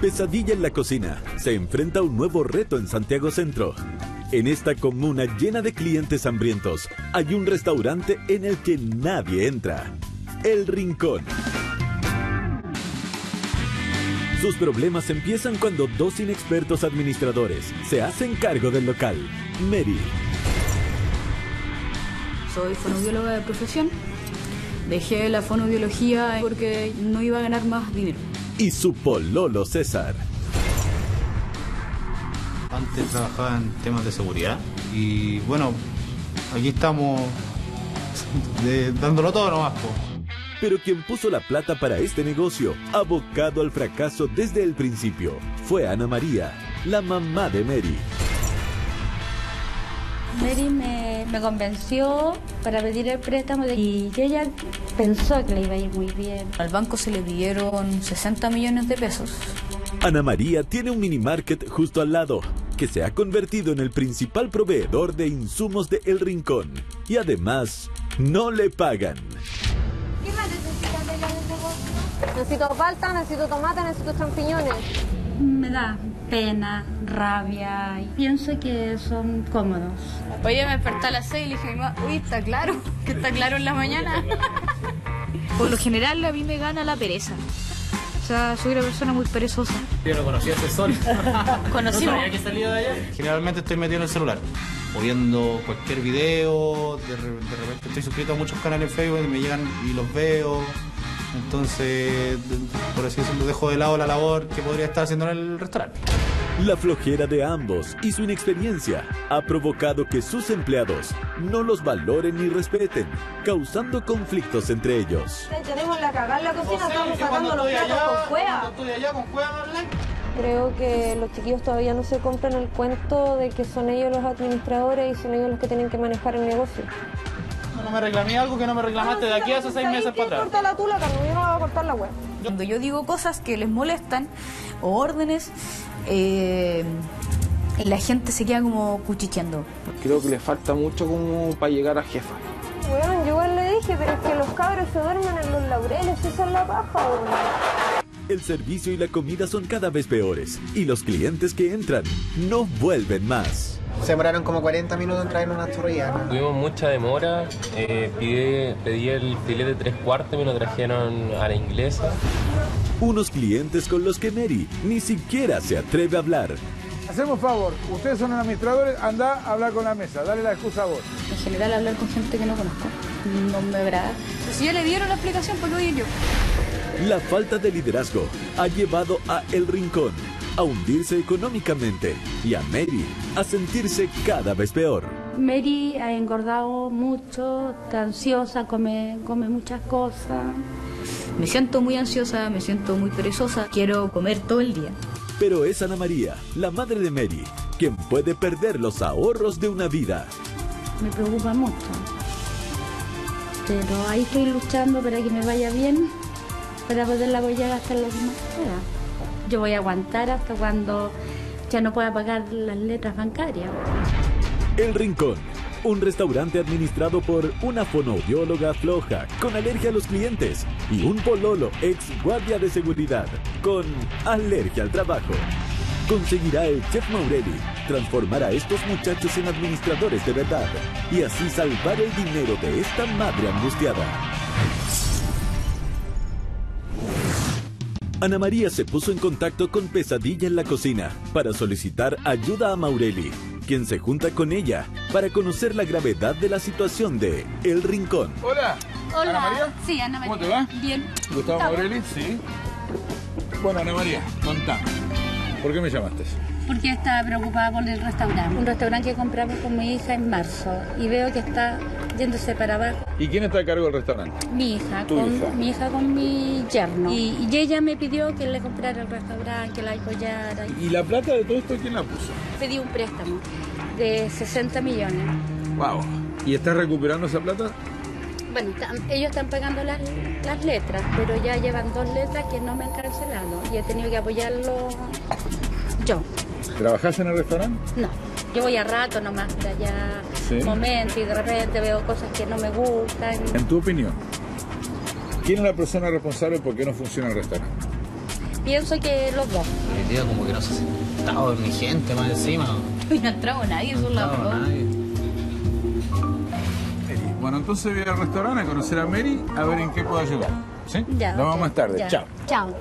Pesadilla en la cocina se enfrenta a un nuevo reto en Santiago Centro. En esta comuna llena de clientes hambrientos, hay un restaurante en el que nadie entra. El Rincón. Sus problemas empiezan cuando dos inexpertos administradores se hacen cargo del local. Mary. Soy fonobióloga de profesión. Dejé la fonobiología porque no iba a ganar más dinero. Y su pololo César. Antes trabajaba en temas de seguridad y bueno, aquí estamos de- dándolo todo nomás. Pero quien puso la plata para este negocio, abocado al fracaso desde el principio, fue Ana María, la mamá de Mary. Mary me, me convenció para pedir el préstamo de- y ella pensó que le iba a ir muy bien. Al banco se le pidieron 60 millones de pesos. Ana María tiene un mini market justo al lado, que se ha convertido en el principal proveedor de insumos de El Rincón. Y además, no le pagan. ¿Qué más necesitas de la? Necesito palta, necesito tomate, necesito champiñones. Me da pena, rabia y pienso que son cómodos. Oye, me desperté a las 6 y le dije uy, está claro, que está claro en la mañana. Por lo general a mí me gana la pereza. O sea, soy una persona muy perezosa. Yo lo conocí hace sol. Conocimos. No sabía que salía de allá. Generalmente estoy metido en el celular, o viendo cualquier video, de, re- de repente estoy suscrito a muchos canales en Facebook y me llegan y los veo. Entonces, por así decirlo, dejo de lado la labor que podría estar haciendo en el restaurante. La flojera de ambos y su inexperiencia ha provocado que sus empleados no los valoren ni respeten, causando conflictos entre ellos. Tenemos la cagada en la cocina, estamos sacando los platos con cueva. estoy allá con cueva, Creo que los chiquillos todavía no se compran el cuento de que son ellos los administradores y son ellos los que tienen que manejar el negocio. No me reclamé algo que no me reclamaste de aquí a hace seis meses para atrás. Corta la tula, Carlos, yo no voy a cortar la web. Cuando yo digo cosas que les molestan o órdenes, eh, la gente se queda como cuchicheando. Creo que le falta mucho como para llegar a jefa. Bueno, yo igual le dije, pero es que los cabros se duermen en los laureles, esa es la paja. El servicio y la comida son cada vez peores y los clientes que entran no vuelven más. Se demoraron como 40 minutos en traer una churrilla. ¿no? Tuvimos mucha demora. eh, pide- pedí el filete de tres cuartos y me lo trajeron a la inglesa. Unos clientes con los que Mary ni siquiera se atreve a hablar. Hacemos favor, ustedes son administradores, anda a hablar con la mesa, dale la excusa a vos. En general hablar con gente que no conozco no me agrada. Si ya le dieron la explicación, pues lo ir yo. La falta de liderazgo ha llevado a El Rincón a hundirse económicamente y a Mary a sentirse cada vez peor. Mary ha engordado mucho, está ansiosa, come, come muchas cosas. Me siento muy ansiosa, me siento muy perezosa, quiero comer todo el día. Pero es Ana María, la madre de Mary, quien puede perder los ahorros de una vida. Me preocupa mucho. Pero ahí estoy luchando para que me vaya bien, para poderla voy a gastar lo que más pueda. Yo voy a aguantar hasta cuando ya no pueda pagar las letras bancarias. El Rincón, un restaurante administrado por una fonoaudióloga floja con alergia a los clientes y un pololo ex guardia de seguridad con alergia al trabajo. Conseguirá el chef Maureli transformar a estos muchachos en administradores de verdad y así salvar el dinero de esta madre angustiada. Ana María se puso en contacto con Pesadilla en la cocina para solicitar ayuda a Maureli, quien se junta con ella para conocer la gravedad de la situación de El Rincón. Hola. Hola. ¿Ana María? Sí, Ana María. ¿Cómo te va? Bien. Gustavo Maureli, sí. Bueno, Ana María, contame. ¿Por qué me llamaste? Porque estaba preocupada por el restaurante. Un restaurante que compramos con mi hija en marzo y veo que está yéndose para abajo. ¿Y quién está a cargo del restaurante? Mi hija, con hija. mi hija con mi yerno. Y, y ella me pidió que le comprara el restaurante, que la apoyara. ¿Y la plata de todo esto quién la puso? Pedí un préstamo de 60 millones. Wow. ¿Y estás recuperando esa plata? Bueno, ellos están pagando las, las letras, pero ya llevan dos letras que no me han cancelado y he tenido que apoyarlo yo. ¿Trabajás en el restaurante? No, yo voy a rato nomás, de allá, Sí. momento y de repente veo cosas que no me gustan. En tu opinión, ¿quién es la persona responsable por qué no funciona el restaurante? pienso que los dos. Hoy día como que no se ha sentado ni gente más encima. Hoy no entrado nadie, No, dos. nadie. Mary. Bueno, entonces voy al restaurante a conocer a Mary a ver en qué puedo ayudar. ¿Sí? Ya, Nos vemos más tarde. ya. Chao. Chao.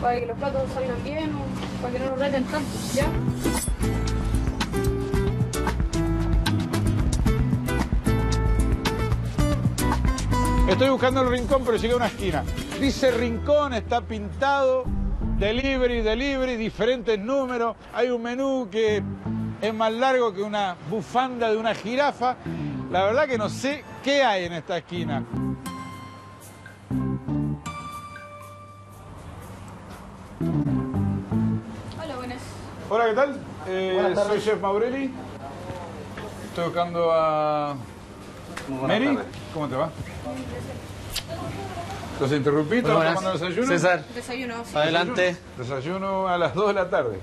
Para que los platos salgan bien o para que no nos reten tanto, ¿ya? Estoy buscando el rincón, pero llegué a una esquina. Dice rincón, está pintado, delivery, delivery, diferentes números. Hay un menú que es más largo que una bufanda de una jirafa. La verdad que no sé qué hay en esta esquina. Hola, ¿qué tal? Eh, Buenas tardes. soy Chef Maureli. Estoy buscando a Mary. ¿Cómo te va? ¿Los interrumpí? ¿Estás Buenas. tomando desayuno? César, Desayuno, sí. adelante. Desayuno a las 2 de la tarde.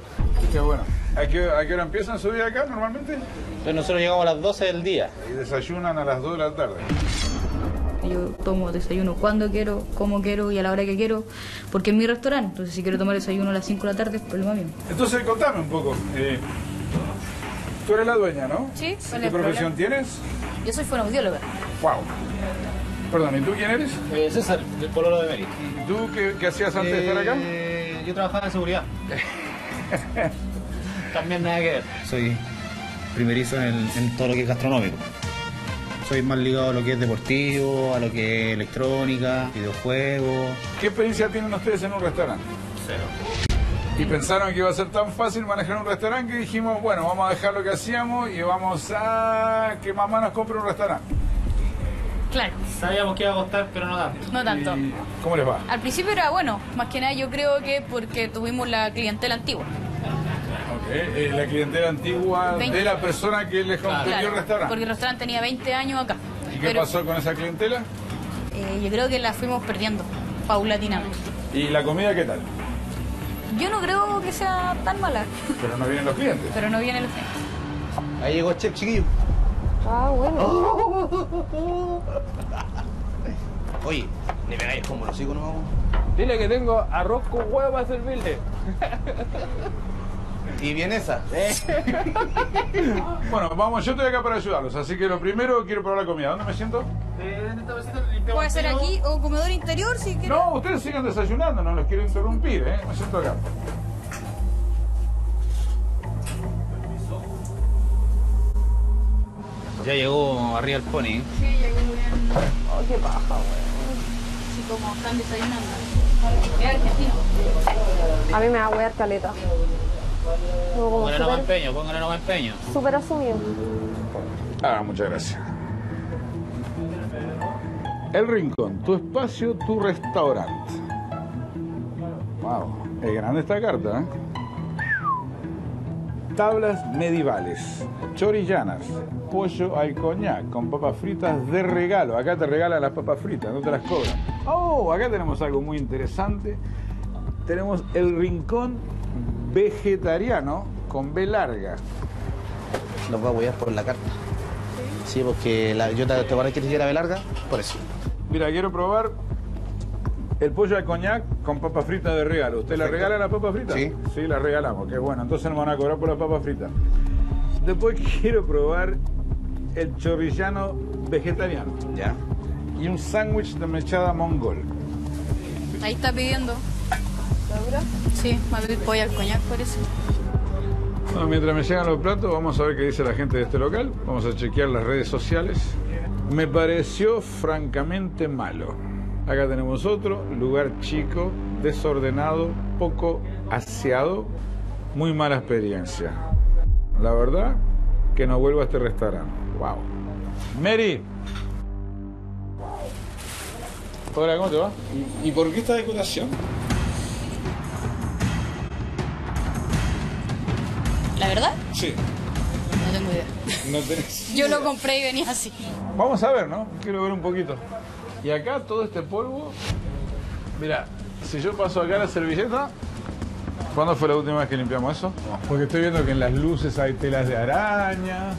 Qué bueno. ¿A qué, a qué hora empiezan su día acá normalmente? Entonces nosotros llegamos a las 12 del día. Y desayunan a las 2 de la tarde. Yo tomo desayuno cuando quiero, como quiero y a la hora que quiero, porque es mi restaurante. Entonces, si quiero tomar desayuno a las 5 de la tarde, es problema mío. Entonces, contame un poco. eh, tú eres la dueña, ¿no? Sí, ¿Qué ¿cuál es el profesión problema? tienes? Yo soy fonoaudióloga. Wow. Perdón, ¿y tú quién eres? Eh, César, del pololo de Mary. ¿Y tú qué, qué hacías antes de estar acá? Eh, yo trabajaba en seguridad. También nada que ver. Soy primerizo en, en todo lo que es gastronómico. Soy más ligado a lo que es deportivo, a lo que es electrónica, videojuegos. ¿Qué experiencia tienen ustedes en un restaurante? Cero. Y pensaron que iba a ser tan fácil manejar un restaurante que dijimos, bueno, vamos a dejar lo que hacíamos y vamos a que mamá nos compre un restaurante. Claro, Sabíamos que iba a costar, pero no tanto. no tanto. ¿Y ¿Cómo les va? Al principio era bueno, más que nada yo creo que porque tuvimos la clientela antigua. Ok, eh, la clientela antigua de la persona que les construyó el restaurante. porque el restaurante tenía 20 años acá. ¿Y qué Pero, pasó con esa clientela? eh, yo creo que la fuimos perdiendo paulatinamente. ¿Y la comida qué tal? Yo no creo que sea tan mala, Pero no vienen los clientes. pero no viene el gente. Ahí llegó Chef Chiquillo. Ah, bueno. Oye, ni pegáis como los hijos, ¿no? Dile que tengo arroz con huevo para servirle. Y bien esa. Bueno, vamos, yo estoy acá para ayudarlos, así que lo primero quiero probar la comida. ¿Dónde me siento? Puede ser aquí o comedor interior si quieres. No, ustedes sigan desayunando, no los quiero interrumpir, ¿eh? Me siento acá. Ya llegó arriba el pony. Sí, llegó bien. Oh, qué paja, weón. Así como están desayunando. Es argentino. A mí me va a huear caleta. No, Póngale súper empeño, póngale nomás empeño. súper asumido. Ah, muchas gracias. El Rincón, tu espacio, tu restaurante. Wow, es grande esta carta, ¿eh? Tablas medievales, chorillanas, pollo al coñac con papas fritas de regalo. Acá te regalan las papas fritas, no te las cobran. Oh, acá tenemos algo muy interesante. Tenemos el rincón vegetariano con B larga. Los va a apoyar por la carta. Sí, porque la, yo te, te voy a que te la B larga, por eso. Mira, quiero probar el pollo al coñac con papas fritas de regalo. ¿Usted la regala las papas fritas? Sí. Sí, la regalamos, que bueno. Entonces nos van a cobrar por las papas fritas. Después quiero probar el chorrillano vegetariano Ya. y un sándwich de mechada mongol. Ahí está pidiendo. ¿Seguro? Sí, pedir pollo al coñac, parece. Bueno, mientras me llegan los platos, vamos a ver qué dice la gente de este local. Vamos a chequear las redes sociales. Me pareció francamente malo. Acá tenemos otro, lugar chico, desordenado, poco aseado, muy mala experiencia. La verdad, que no vuelvo a este restaurante. Wow. Mary. Hola, ¿cómo te va? ¿Y, y por qué esta decoración? Verdad? Sí, No tengo idea. no tenés. Yo lo compré y venía así. Vamos a ver, ¿no? Quiero ver un poquito. Y acá todo este polvo. Mira, si yo paso acá la servilleta, ¿cuándo fue la última vez que limpiamos eso? Porque estoy viendo que en las luces hay telas de araña.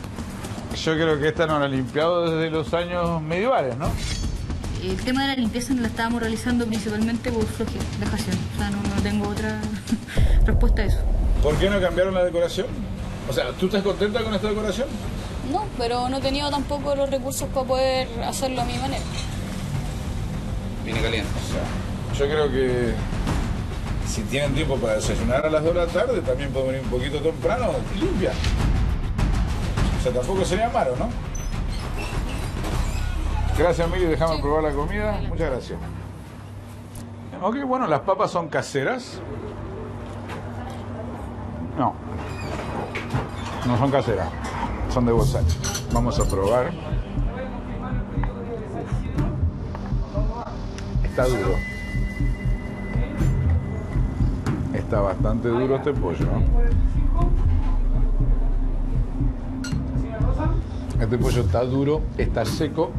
Yo creo que esta no la han limpiado desde los años medievales, ¿no? El tema de la limpieza la estábamos realizando principalmente por flojera, dejación. O sea, no, no tengo otra respuesta a eso. ¿Por qué no cambiaron la decoración? O sea, ¿tú estás contenta con esta decoración? No, pero no he tenido tampoco los recursos para poder hacerlo a mi manera. Viene caliente. O sea, yo creo que si tienen tiempo para desayunar a las 2 de la tarde, también pueden venir un poquito temprano y limpia. O sea, tampoco sería malo, ¿no? Gracias, Mili. Déjame probar la comida. Muchas gracias. Ok, bueno, las papas son caseras. No. No son caseras. Son de bolsa. Vamos a probar. Está duro. Está bastante duro este pollo. Este pollo está duro, está seco.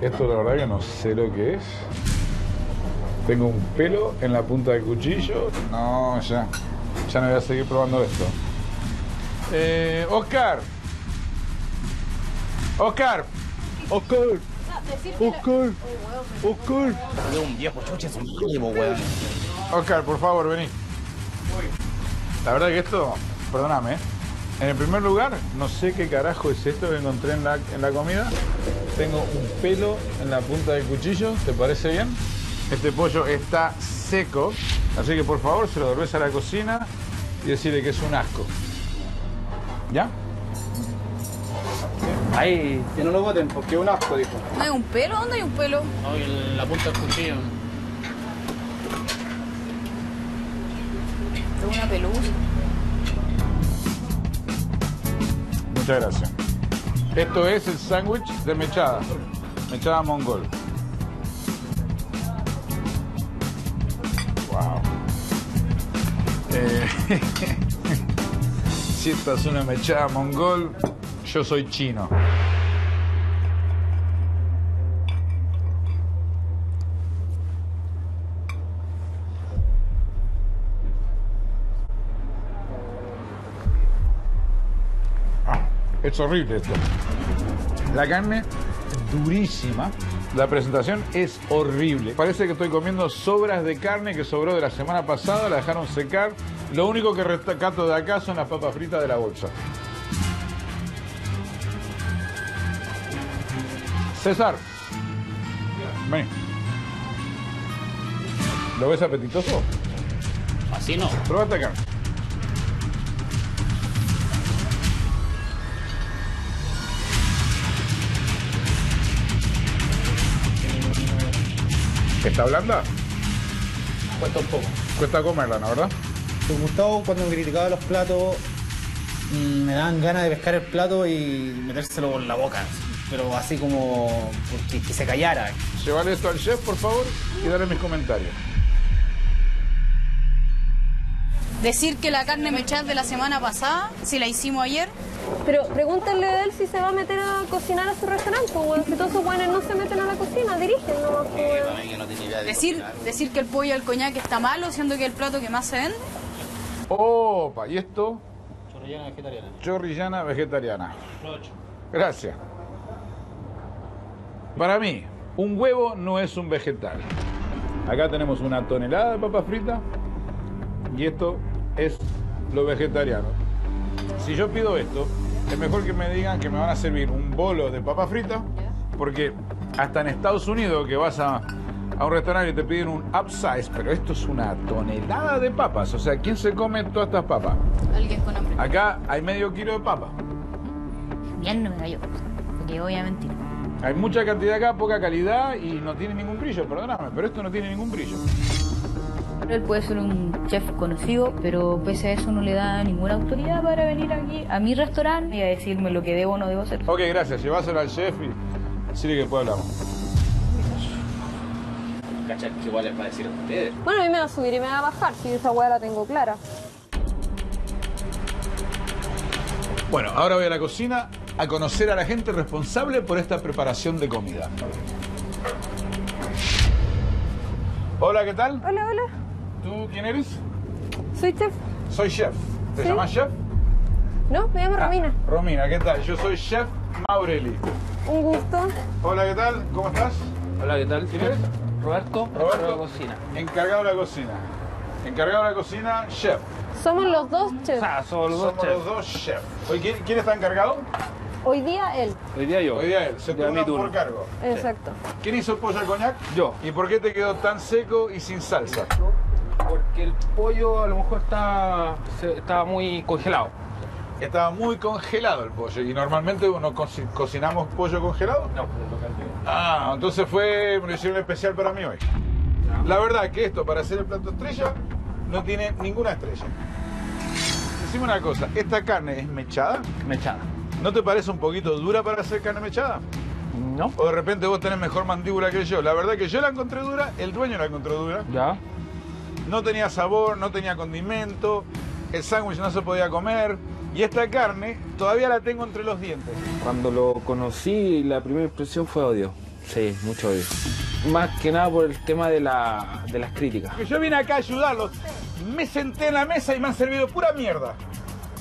Esto la verdad que no sé lo que es. Tengo un pelo en la punta del cuchillo. No, ya. Ya no voy a seguir probando esto. Eh, Oscar. Oscar. Oscar. Oscar. Oscar. un viejo chuche, es un primo, weón. Oscar, por favor, vení. La verdad que esto, perdóname, ¿eh? en el primer lugar, no sé qué carajo es esto que encontré en la, en la comida. Tengo un pelo en la punta del cuchillo, ¿te parece bien? Este pollo está seco, así que por favor se lo devuelves a la cocina y decirle que es un asco. ¿Ya? Ahí, que no lo voten porque es un asco, dijo. ¿No hay un pelo? ¿Dónde hay un pelo? No, en la punta del cuchillo. Es una pelusa. Muchas gracias. Esto es el sándwich de mechada. Mechada mongol. Wow. Eh, si esta es una mechada mongol, yo soy chino. Es horrible esto. La carne durísima. La presentación es horrible. Parece que estoy comiendo sobras de carne que sobró de la semana pasada, la dejaron secar. Lo único que rescato de acá son las papas fritas de la bolsa. César. Ven. ¿Lo ves apetitoso? Así no. Pruébate acá. ¿Está blanda? Cuesta un poco. Cuesta comerla, ¿no verdad? Don Gustavo, cuando me criticaba los platos, mm, me daban ganas de pescar el plato y metérselo por la boca. Pero así como porque, que se callara. Llévale esto al chef, por favor, y dale mis comentarios. Decir que la carne mechada de la semana pasada, si la hicimos ayer, Pero pregúntenle a él si se va a meter a cocinar a su restaurante, pues, weón. Si todos esos buenos no se meten a la cocina, dirigen nomás, decir, decir que el pollo al coñac está malo, siendo que es el plato que más se vende. Opa, ¿y esto? Chorrillana vegetariana. Chorrillana vegetariana. Gracias. Para mí, un huevo no es un vegetal. Acá tenemos una tonelada de papas fritas y esto es lo vegetariano. Si yo pido esto, es mejor que me digan que me van a servir un bolo de papas fritas, porque hasta en Estados Unidos que vas a, a un restaurante y te piden un upsize, pero esto es una tonelada de papas. O sea, ¿quién se come todas estas papas? Alguien con hambre. Acá hay medio kilo de papas. Bien no me cayó, porque voy a mentir. Hay mucha cantidad acá, poca calidad y no tiene ningún brillo, perdóname, pero esto no tiene ningún brillo. Él puede ser un chef conocido, pero pese a eso no le da ninguna autoridad para venir aquí a mi restaurante y a decirme lo que debo o no debo hacer. Ok, gracias. Lleváselo al chef y decirle que después hablamos. ¿Cachai? Que igual les va a decir a ustedes. Bueno, a mí me va a subir y me va a bajar, si esa weá la tengo clara. Bueno, ahora voy a la cocina a conocer a la gente responsable por esta preparación de comida. Hola, ¿qué tal? Hola, hola. ¿Tú quién eres? Soy chef. Soy chef. ¿Te ¿Sí? llamas chef? No, me llamo Romina. Romina, ¿qué tal? Yo soy chef Maureli. Un gusto. Hola, ¿qué tal? ¿Cómo estás? Hola, ¿qué tal? ¿Quién eres? Roberto, Roberto. de la cocina. Encargado de la cocina. Encargado de la cocina, chef. Somos los dos chefs. Ah, somos los dos Somos chefs. los dos chef. Oye, ¿quién, quién está encargado? Hoy día él. Hoy día yo. Hoy día él. Se turnan por cargo. Exacto. ¿Quién hizo el pollo al coñac? Yo. ¿Y por qué te quedó tan seco y sin salsa? Porque el pollo a lo mejor está, estaba muy congelado. Estaba muy congelado el pollo. ¿Y normalmente uno co- cocinamos pollo congelado? No, por el local de Ah, entonces fue una edición especial para mí hoy. La verdad que esto para hacer el plato estrella no tiene ninguna estrella. Decime una cosa, ¿esta carne es mechada? Mechada. ¿No te parece un poquito dura para hacer carne mechada? ¿No? O de repente vos tenés mejor mandíbula que yo. La verdad que yo la encontré dura, el dueño la encontró dura. ¿Ya? No tenía sabor, no tenía condimento, el sándwich no se podía comer. Y esta carne todavía la tengo entre los dientes. Cuando lo conocí, la primera impresión fue odio. Sí, mucho odio. Más que nada por el tema de, la, de las críticas. Yo vine acá a ayudarlos. Me senté en la mesa y me han servido pura mierda.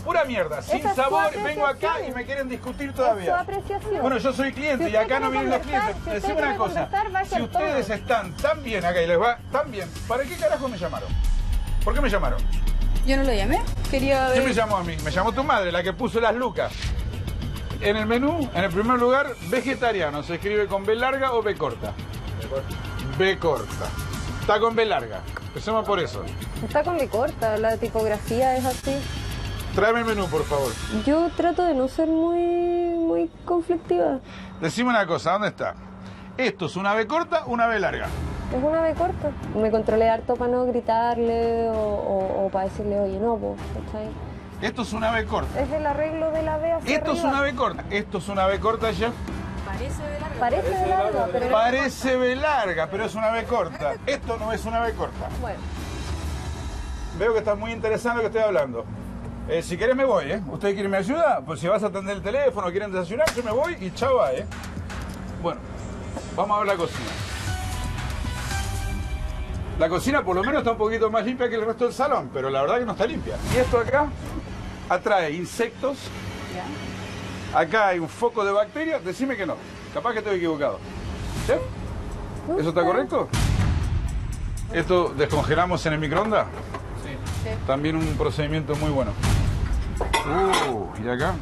Pura mierda, sin Esa sabor. Vengo acá y me quieren discutir todavía. apreciación. Bueno, yo soy cliente Si y acá no vienen los clientes. si Decime una cosa. Si ustedes están tan bien acá y les va tan bien, ¿para qué carajo me llamaron? ¿Por qué me llamaron? Yo no lo llamé. Quería ¿Quién me ver. llamó a mí? Me llamó tu madre, la que puso las lucas. En el menú, en el primer lugar, vegetariano. ¿Se escribe con B larga o B corta? B corta. Está con B larga. Empecemos por eso. Está con mi corta, la tipografía es así. Tráeme el menú, por favor. Yo trato de no ser muy, muy conflictiva. Decime una cosa, ¿dónde está? ¿Esto es una B corta o una B larga? Es una B corta. Me controlé harto para no gritarle o, o- o para decirle, oye, no, pues, ¿cachai? Esto es una B corta. Es el arreglo de la B hacia Esto es una B corta. Esto es una B corta, chef. Parece de larga. Parece de larga, pero... Parece B larga, pero es una B corta. Esto no es una B corta. Bueno, Veo que estás muy interesado en lo que estoy hablando. Eh, si querés me voy, ¿eh? ¿Usted quiere me ayuda? Pues si vas a atender el teléfono, quieren desayunar, yo me voy y chao, va, ¿eh? Bueno, vamos a ver la cocina. La cocina por lo menos está un poquito más limpia que el resto del salón, pero la verdad que no está limpia. Y esto acá atrae insectos. Acá hay un foco de bacterias. Decime que no. Capaz que estoy equivocado. ¿Chef? ¿Eso está correcto? ¿Esto descongelamos en el microondas? También un procedimiento muy bueno. Uh, y acá,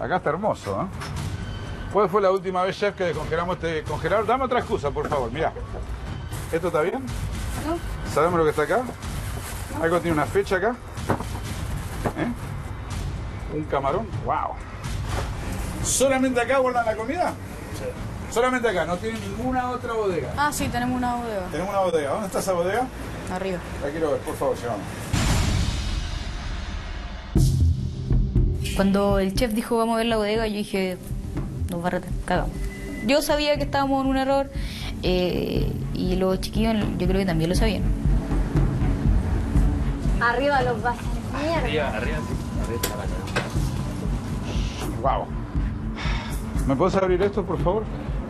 acá está hermoso, ¿eh? ¿Cuál fue la última vez, chef, que descongelamos este congelador? Dame otra excusa, por favor, mira. ¿Esto está bien? ¿Sabemos lo que está acá? ¿Algo tiene una fecha acá? ¿Eh? ¿Un camarón? ¡Wow! ¿Solamente acá guardan la comida? Solamente acá, no tienen ninguna otra bodega. Ah, sí, tenemos una bodega. Tenemos una bodega. ¿Dónde está esa bodega? Arriba. La quiero ver, por favor, llevamos. Cuando el chef dijo vamos a ver la bodega, yo dije, nos va a retar, cagamos. Yo sabía que estábamos en un error eh, y los chiquillos yo creo que también lo sabían. arriba los vasos. Mierda. Arriba, arriba, sí. Arriba está la cagada. ¡Wow! ¿Me puedes abrir esto, por favor?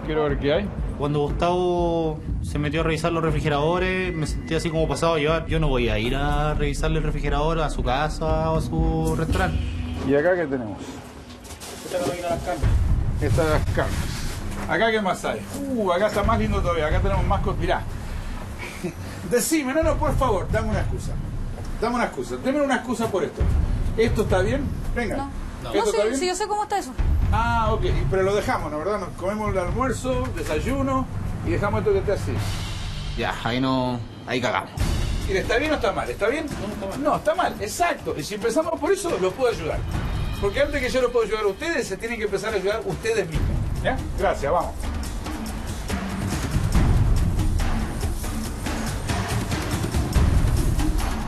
Quiero ver qué hay. Cuando Gustavo se metió a revisar los refrigeradores, me sentí así como pasado a llevar. Yo no voy a ir a revisarle el refrigerador a su casa o a su restaurante. ¿Y acá qué tenemos? Estas las carnes. ¿Acá qué más hay? Uh, acá está más lindo todavía. Acá tenemos más cosas. Mirá. Decime, no, no, por favor, dame una excusa. Dame una excusa. Deme una excusa por esto. ¿Esto está bien? Venga. No. ¿Esto No está sé, bien? sí, yo sé cómo está eso. Ah, ok. Pero lo dejamos, ¿no? ¿Verdad? Nos comemos el almuerzo, desayuno y dejamos esto que esté así. Ya, ahí no. Ahí cagamos. ¿Está bien o está mal? ¿Está bien? No, está mal. No, está mal, exacto. Y si empezamos por eso, los puedo ayudar. Porque antes que yo los puedo ayudar a ustedes, se tienen que empezar a ayudar ustedes mismos. ¿Ya? Gracias, vamos.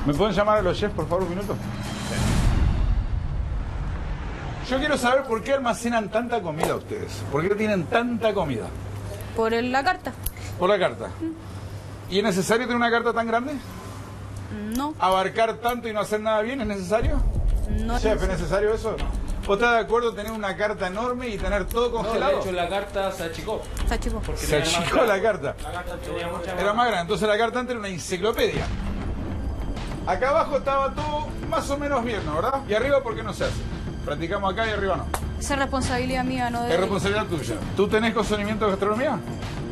¿Me pueden llamar a los chefs, por favor, un minuto? Yo quiero saber por qué almacenan tanta comida ustedes. ¿Por qué tienen tanta comida? Por el- la carta. Por la carta. ¿Y es necesario tener una carta tan grande? No, ¿Abarcar tanto y no hacer nada bien es necesario? no es Chef, ¿es necesario eso? ¿Vos estás de acuerdo en tener una carta enorme y tener todo No, congelado? de hecho la carta se achicó. Está chico. Porque Se achicó la carta. La carta tenía mucha Era más grande, entonces la carta antes era una enciclopedia. Acá abajo estaba todo más o menos bien, ¿no? ¿verdad? Y arriba, ¿por qué no se hace? Practicamos acá y arriba no. Esa es responsabilidad mía, no de Es responsabilidad tuya. ¿Tú tenés conocimiento de gastronomía?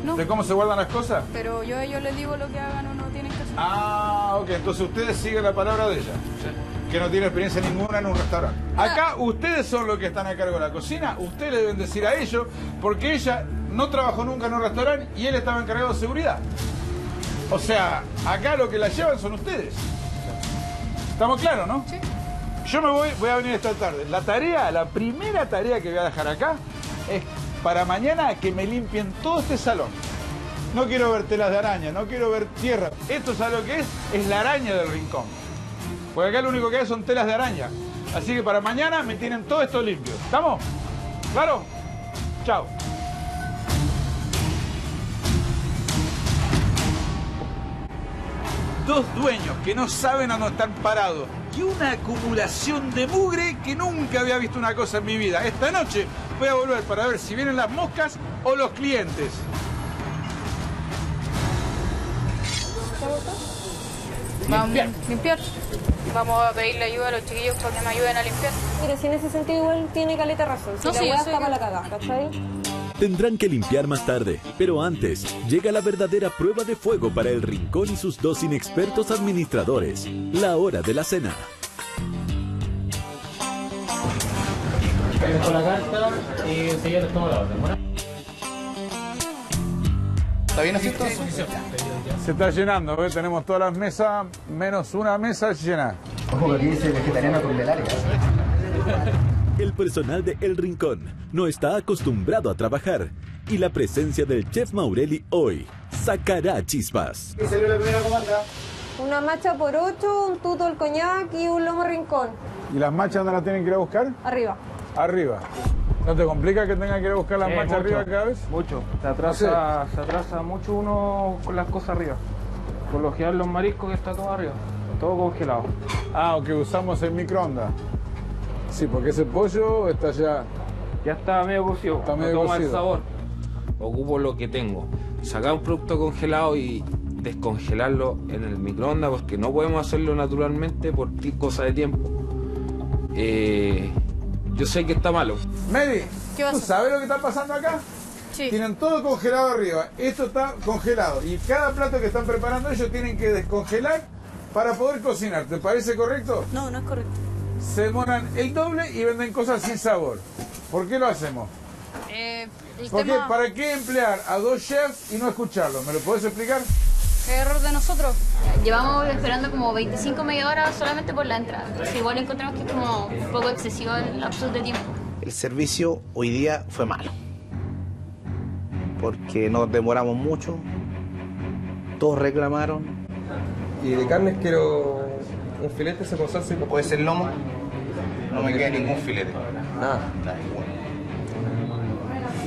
No. ¿De cómo se guardan las cosas? Pero yo a ellos les digo lo que hagan o no tienen que hacer. Ah, ok. Entonces ustedes siguen la palabra de ella. Que no tiene experiencia ninguna en un restaurante. Acá ustedes son los que están a cargo de la cocina. Ustedes le deben decir a ellos, porque ella no trabajó nunca en un restaurante y él estaba encargado de seguridad. O sea, acá lo que la llevan son ustedes. ¿Estamos claros, no? Sí. Yo me voy, voy a venir esta tarde. La tarea, la primera tarea que voy a dejar acá es para mañana que me limpien todo este salón. No quiero ver telas de araña, no quiero ver tierra. Esto sabe lo que es, es la araña del rincón. Porque acá lo único que hay son telas de araña. Así que para mañana me tienen todo esto limpio. ¿Estamos? ¿Claro? Chao. Dos dueños que no saben a dónde están parados y una acumulación de mugre que nunca había visto una cosa en mi vida. Esta noche voy a volver para ver si vienen las moscas o los clientes. Vamos a limpiar. Vamos a pedirle ayuda a los chiquillos para que me ayuden a limpiar. Mire, si en ese sentido igual tiene caleta razón. Si No, la sí, está que- para la cagada, ¿cachai? Tendrán que limpiar más tarde, pero antes llega la verdadera prueba de fuego para el rincón y sus dos inexpertos administradores. La hora de la cena. Con la carta y enseguida les tomo la orden. ¿Está bien así? Se está llenando, ¿ves? tenemos todas las mesas, menos una mesa llena. Ojo, aquí dice vegetariana con velaria. El personal de El Rincón no está acostumbrado a trabajar y la presencia del chef Maurelli hoy sacará chispas. ¿Qué salió la primera comanda? Una macha por ocho, un tuto al coñac y un lomo rincón. ¿Y las machas dónde las tienen que ir a buscar? Arriba. Arriba. ¿No te complica que tengan que ir a buscar las Eh, mucho, arriba cada vez? Mucho. Se atrasa, se atrasa mucho uno con las cosas arriba. Por lo general los mariscos que está todo arriba. Todo congelado. Ah, o que usamos el microondas. Sí, porque ese pollo está ya... Ya está medio cocido. Está no medio toma cocido. el sabor. Ocupo lo que tengo. Sacar un producto congelado y descongelarlo en el microondas porque no podemos hacerlo naturalmente por cosa de tiempo. Eh, yo sé que está malo. Mary, ¿Qué ¿tú sabes lo que está pasando acá? Sí. Tienen todo congelado arriba. Esto está congelado. Y cada plato que están preparando ellos tienen que descongelar para poder cocinar. ¿Te parece correcto? No, no es correcto. Se demoran el doble y venden cosas sin sabor. ¿Por qué lo hacemos? Eh, ¿Para qué emplear a dos chefs y no escucharlos? ¿Me lo puedes explicar? Error de nosotros. Llevamos esperando como 25 media hora solamente por la entrada. Entonces igual encontramos que es como un poco excesivo el lapso de tiempo. El servicio hoy día fue malo. Porque nos demoramos mucho. Todos reclamaron. Y de carnes quiero un filete ese con salsa y ¿Puede ser lomo? No me queda ningún filete. Nada. Nada, igual.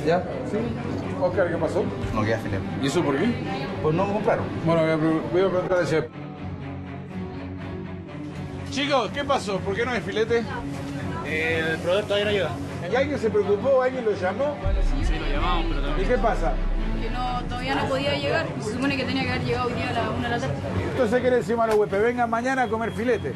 ¿Ya? Sí. Oscar, ¿qué pasó? No queda filete. ¿Y eso por qué? Pues no me compraron. Bueno, voy a, preguntar al chef. Chicos, ¿qué pasó? ¿Por qué no hay filete? El proveedor todavía no llega. ¿Y alguien se preocupó? ¿Alguien lo llamó? Sí, lo llamamos, pero ¿Y también. qué pasa? Que no, todavía no podía llegar. Se supone que tenía que haber llegado hoy día a la una de la tarde. Entonces, ¿qué le decimos a los huepes? Vengan mañana a comer filete.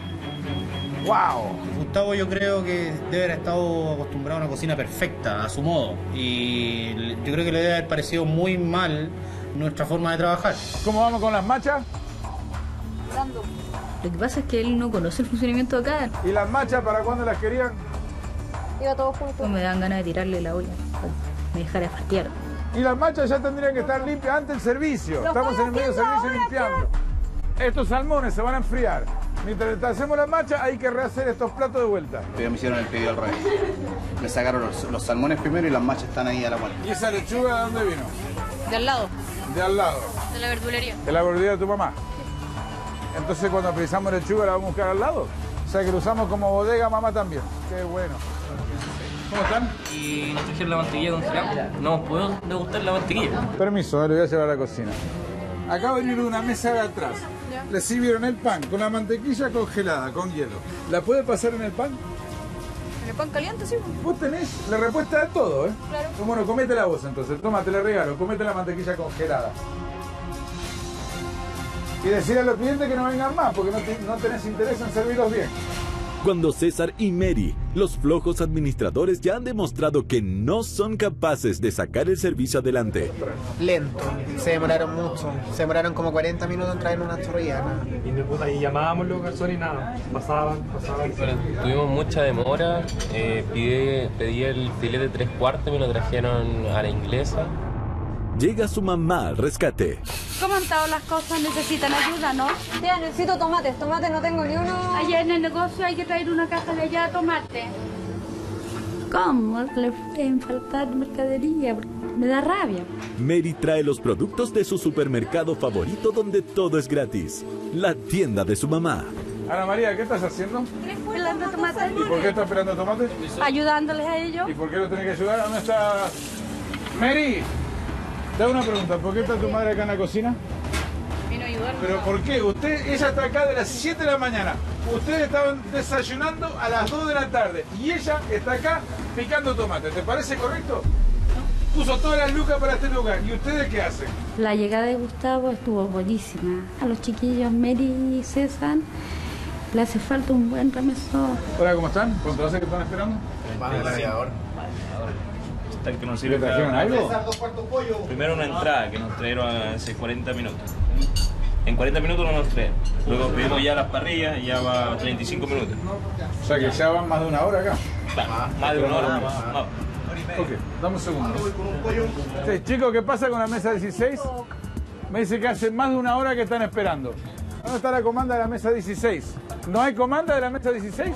¡Wow! Gustavo yo creo que debe haber estado acostumbrado a una cocina perfecta, a su modo. Y yo creo que le debe haber parecido muy mal nuestra forma de trabajar. ¿Cómo vamos con las machas? Lo que pasa es que él no conoce el funcionamiento de acá. ¿Y las machas para cuándo las querían? Iba todo junto. Pues me dan ganas de tirarle la olla. Me dejara fastiar. Y las machas ya tendrían que estar limpias antes del servicio. Estamos en el medio del servicio limpiando. Estos salmones se van a enfriar. Mientras hacemos las machas, hay que rehacer estos platos de vuelta. Pero me hicieron el pedido al revés. Me sacaron los, los salmones primero y las machas están ahí a la vuelta. ¿Y esa lechuga de dónde vino? De al lado, De al lado. de la verdulería. De la verdura de tu mamá. Entonces cuando precisamos lechuga la vamos a buscar al lado. O sea que lo usamos como bodega mamá también. Qué bueno. ¿Cómo están? Y nos trajeron la mantequilla congelada. No podemos degustar la mantequilla. Permiso, eh, lo voy a llevar a la cocina. Acabo de venir de una mesa de atrás. Le sirvieron el pan con la mantequilla congelada, con hielo. ¿La puede pasar en el pan? En el pan caliente, sí. pues. Vos tenés la respuesta a todo, ¿eh? Claro. Bueno, comete la voz entonces. Toma, te la regalo. Comete la mantequilla congelada. Y decir a los clientes que no vengan más, porque no, te- no tenés interés en servirlos bien. Cuando César y Mary, los flojos administradores, ya han demostrado que no son capaces de sacar el servicio adelante. Lento, se demoraron mucho, se demoraron como 40 minutos en traer una chorrillana. Y, llamábamos los garzones y nada, pasaban, pasaban. Tuvimos mucha demora, eh, pide- pedí el filete de tres cuartos, me lo trajeron a la inglesa. Llega su mamá al rescate. ¿Cómo han estado las cosas? Necesitan ayuda, ¿no? Tía, necesito tomates. Tomates no tengo ni uno. Allá en el negocio hay que traer una caja de allá de tomate. ¿Cómo? Le pueden faltar mercadería. Me da rabia. Mary trae los productos de su supermercado favorito donde todo es gratis. La tienda de su mamá. Ana María, ¿qué estás haciendo? Pelando tomate. ¿Y por qué estás esperando tomate? Ayudándoles a ellos. ¿Y por qué lo tenés que ayudar? ¿Dónde está Mary? Te hago una pregunta. ¿Por qué está tu madre acá en la cocina? Vino a ayudar. ¿Pero por qué? Usted, ella está acá de las 7 de la mañana. Ustedes estaban desayunando a las 2 de la tarde. Y ella está acá picando tomate. ¿Te parece correcto? Puso todas las lucas para este lugar. ¿Y ustedes qué hacen? La llegada de Gustavo estuvo buenísima. A los chiquillos Mary y César le hace falta un buen remesón. Hola, ¿cómo están? ¿Cuánto hace que están esperando? Hasta que nos ¿Le sirve trajeron algo? Primero una entrada que nos trajeron hace 40 minutos. En 40 minutos no nos traen. Luego pedimos ya las parrillas y ya va a 35 minutos. O sea que ya van más de una hora acá. Más de una hora. más- más. Ok, dame un segundo. Sí, chicos, ¿qué pasa con la mesa 16? Me dice que hace más de una hora que están esperando. ¿Dónde está la comanda de la mesa 16? ¿No hay comanda de la mesa 16?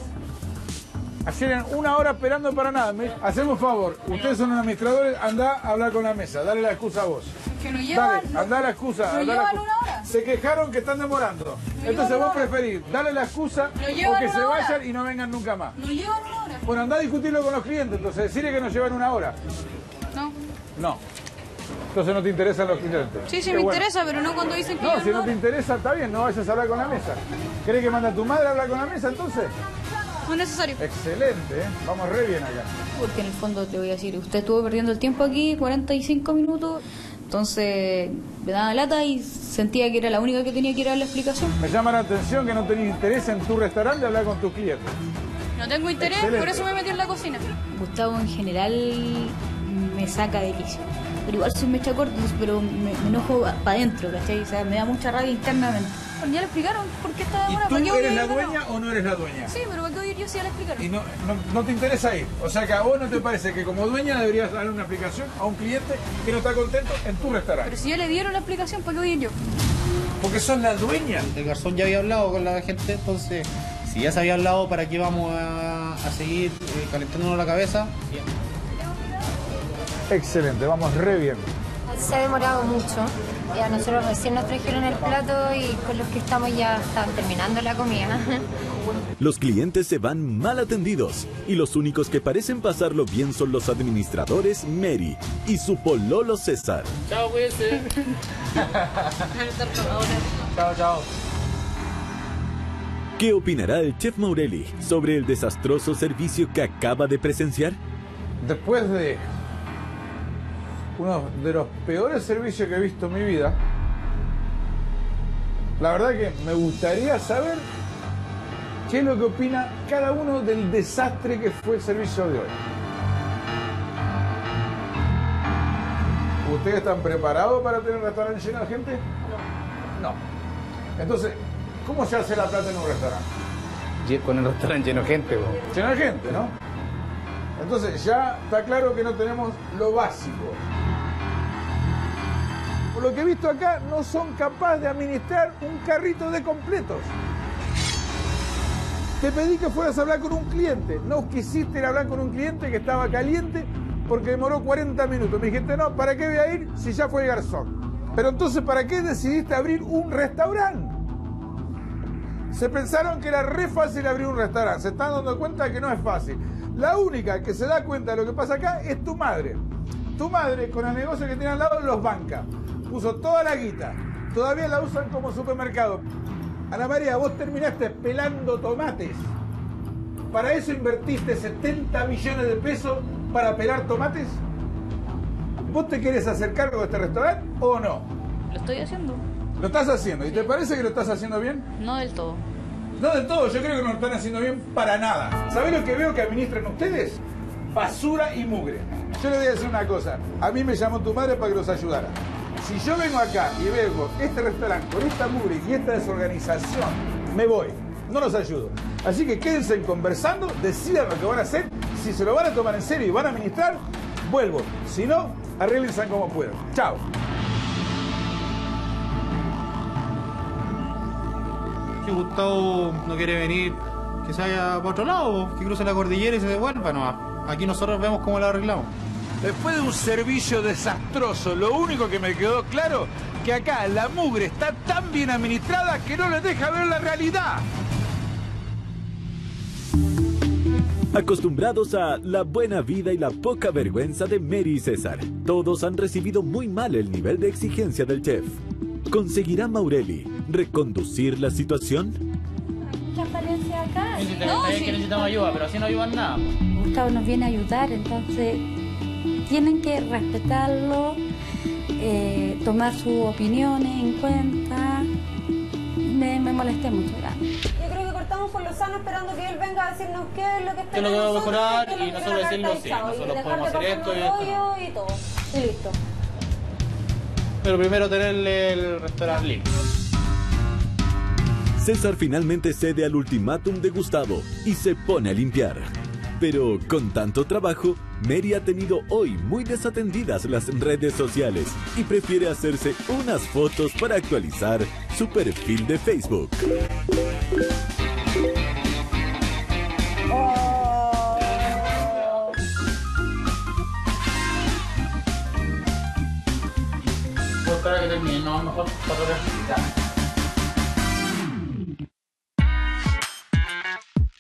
Hacían una hora esperando para nada. Me- Hacemos favor, ustedes son los administradores, anda a hablar con la mesa, dale la excusa a vos. Que nos llevan. Dale, anda la excusa. La llevan excusa. una hora. Se quejaron que están demorando. Entonces vos preferís darle la excusa o que se hora. vayan y no vengan nunca más. Nos llevan una hora. Bueno, anda a discutirlo con los clientes, entonces decirle que nos llevan una hora. No. No. Entonces no te interesan los clientes. Sí, sí, Qué me bueno. interesa, pero no cuando dicen que No, si no te interesa, está bien, no vayas a hablar con la mesa. ¿Querés que manda a tu madre a hablar con la mesa entonces? No es necesario. Excelente, ¿eh? Vamos re bien acá. Porque en el fondo te voy a decir, usted estuvo perdiendo el tiempo aquí, 45 minutos, entonces me daba lata y sentía que era la única que tenía que ir a dar la explicación. Me llama la atención que no tenés interés en tu restaurante hablar con tus clientes. No tengo interés, Excelente. por eso me metí en la cocina. Gustavo en general me saca de quicio. Pero igual soy mecha corta, entonces, pero me, me enojo para adentro, ¿cachai? O sea, me da mucha rabia internamente. Ya le explicaron por qué ¿Y demorada. tú ¿Para qué voy a eres la dueña o no eres la dueña? Sí, pero ¿para qué voy a ir yo si ya le explicaron? Y no, no, no te interesa ir. O sea que a vos no te parece que como dueña deberías darle una explicación a un cliente que no está contento en tu restaurante. Pero si ya le dieron la explicación, ¿para qué voy a ir yo? Porque sos la dueña. El garzón ya había hablado con la gente, entonces, si ya se había hablado, ¿para qué vamos a, a seguir eh, calentándonos la cabeza? Excelente, vamos re bien. Se ha demorado mucho. Y a nosotros recién nos trajeron el plato y con los que estamos ya están terminando la comida. Los clientes se van mal atendidos y los únicos que parecen pasarlo bien son los administradores Mary y su pololo César. Chao, cuídense. Chao, chao. ¿Qué opinará el chef Maurelli sobre el desastroso servicio que acaba de presenciar? Después de uno de los peores servicios que he visto en mi vida, la verdad que me gustaría saber qué es lo que opina cada uno del desastre que fue el servicio de hoy. ¿Ustedes están preparados para tener un restaurante lleno de gente? No. Entonces, ¿cómo se hace la plata en un restaurante? Con el restaurante lleno de gente. Lleno de gente, ¿no? Entonces ya está claro que no tenemos lo básico. Lo que he visto acá, no son capaces de administrar un carrito de completos. Te pedí que fueras a hablar con un cliente. No quisiste ir a hablar con un cliente que estaba caliente porque demoró 40 minutos. Me dijiste, no, ¿para qué voy a ir si ya fue garzón? Pero entonces, ¿para qué decidiste abrir un restaurante? Se pensaron que era re fácil abrir un restaurante. Se están dando cuenta que no es fácil. La única que se da cuenta de lo que pasa acá es tu madre. Tu madre, con el negocio que tiene al lado, los banca. Puso toda la guita. Todavía la usan como supermercado. Ana María, vos terminaste pelando tomates. ¿Para eso invertiste 70 millones de pesos para pelar tomates? ¿Vos te querés hacer cargo de este restaurante o no? Lo estoy haciendo. Lo estás haciendo. ¿Y te parece que lo estás haciendo bien? No del todo. No del todo, yo creo que no lo están haciendo bien para nada. ¿Sabés lo que veo que administran ustedes? Basura y mugre. Yo le voy a decir una cosa. A mí me llamó tu madre para que los ayudara. Si yo vengo acá y veo este restaurante con esta mugre y esta desorganización, me voy. No los ayudo. Así que quédense conversando, decidan lo que van a hacer. Si se lo van a tomar en serio y van a administrar, vuelvo. Si no, arréglense como puedan. Chao. Si Gustavo no quiere venir, que se vaya para otro lado, que cruce la cordillera y se devuelva. No, aquí nosotros vemos cómo lo arreglamos. Después de un servicio desastroso, lo único que me quedó claro que acá la mugre está tan bien administrada que no les deja ver la realidad. Acostumbrados a la buena vida y la poca vergüenza de Mary y César, todos han recibido muy mal el nivel de exigencia del chef. ¿Conseguirá Maureli reconducir la situación? Mucha falencia acá. No, que necesitamos ayuda, pero así no ayudan nada. Gustavo nos viene a ayudar, entonces tienen que respetarlo, eh, tomar sus opiniones en cuenta. Me, me molesté mucho. ya. Yo creo que cortamos por lo sano esperando que él venga a decirnos qué es lo que ¿Qué es lo que va a mejorar? qué Y nosotros y sí, nosotros dejar podemos de hacer esto y esto. y todo. Y listo. Pero primero tenerle el restaurante limpio. César finalmente cede al ultimátum de Gustavo y se pone a limpiar. Pero con tanto trabajo, Mary ha tenido hoy muy desatendidas las redes sociales y prefiere hacerse unas fotos para actualizar su perfil de Facebook.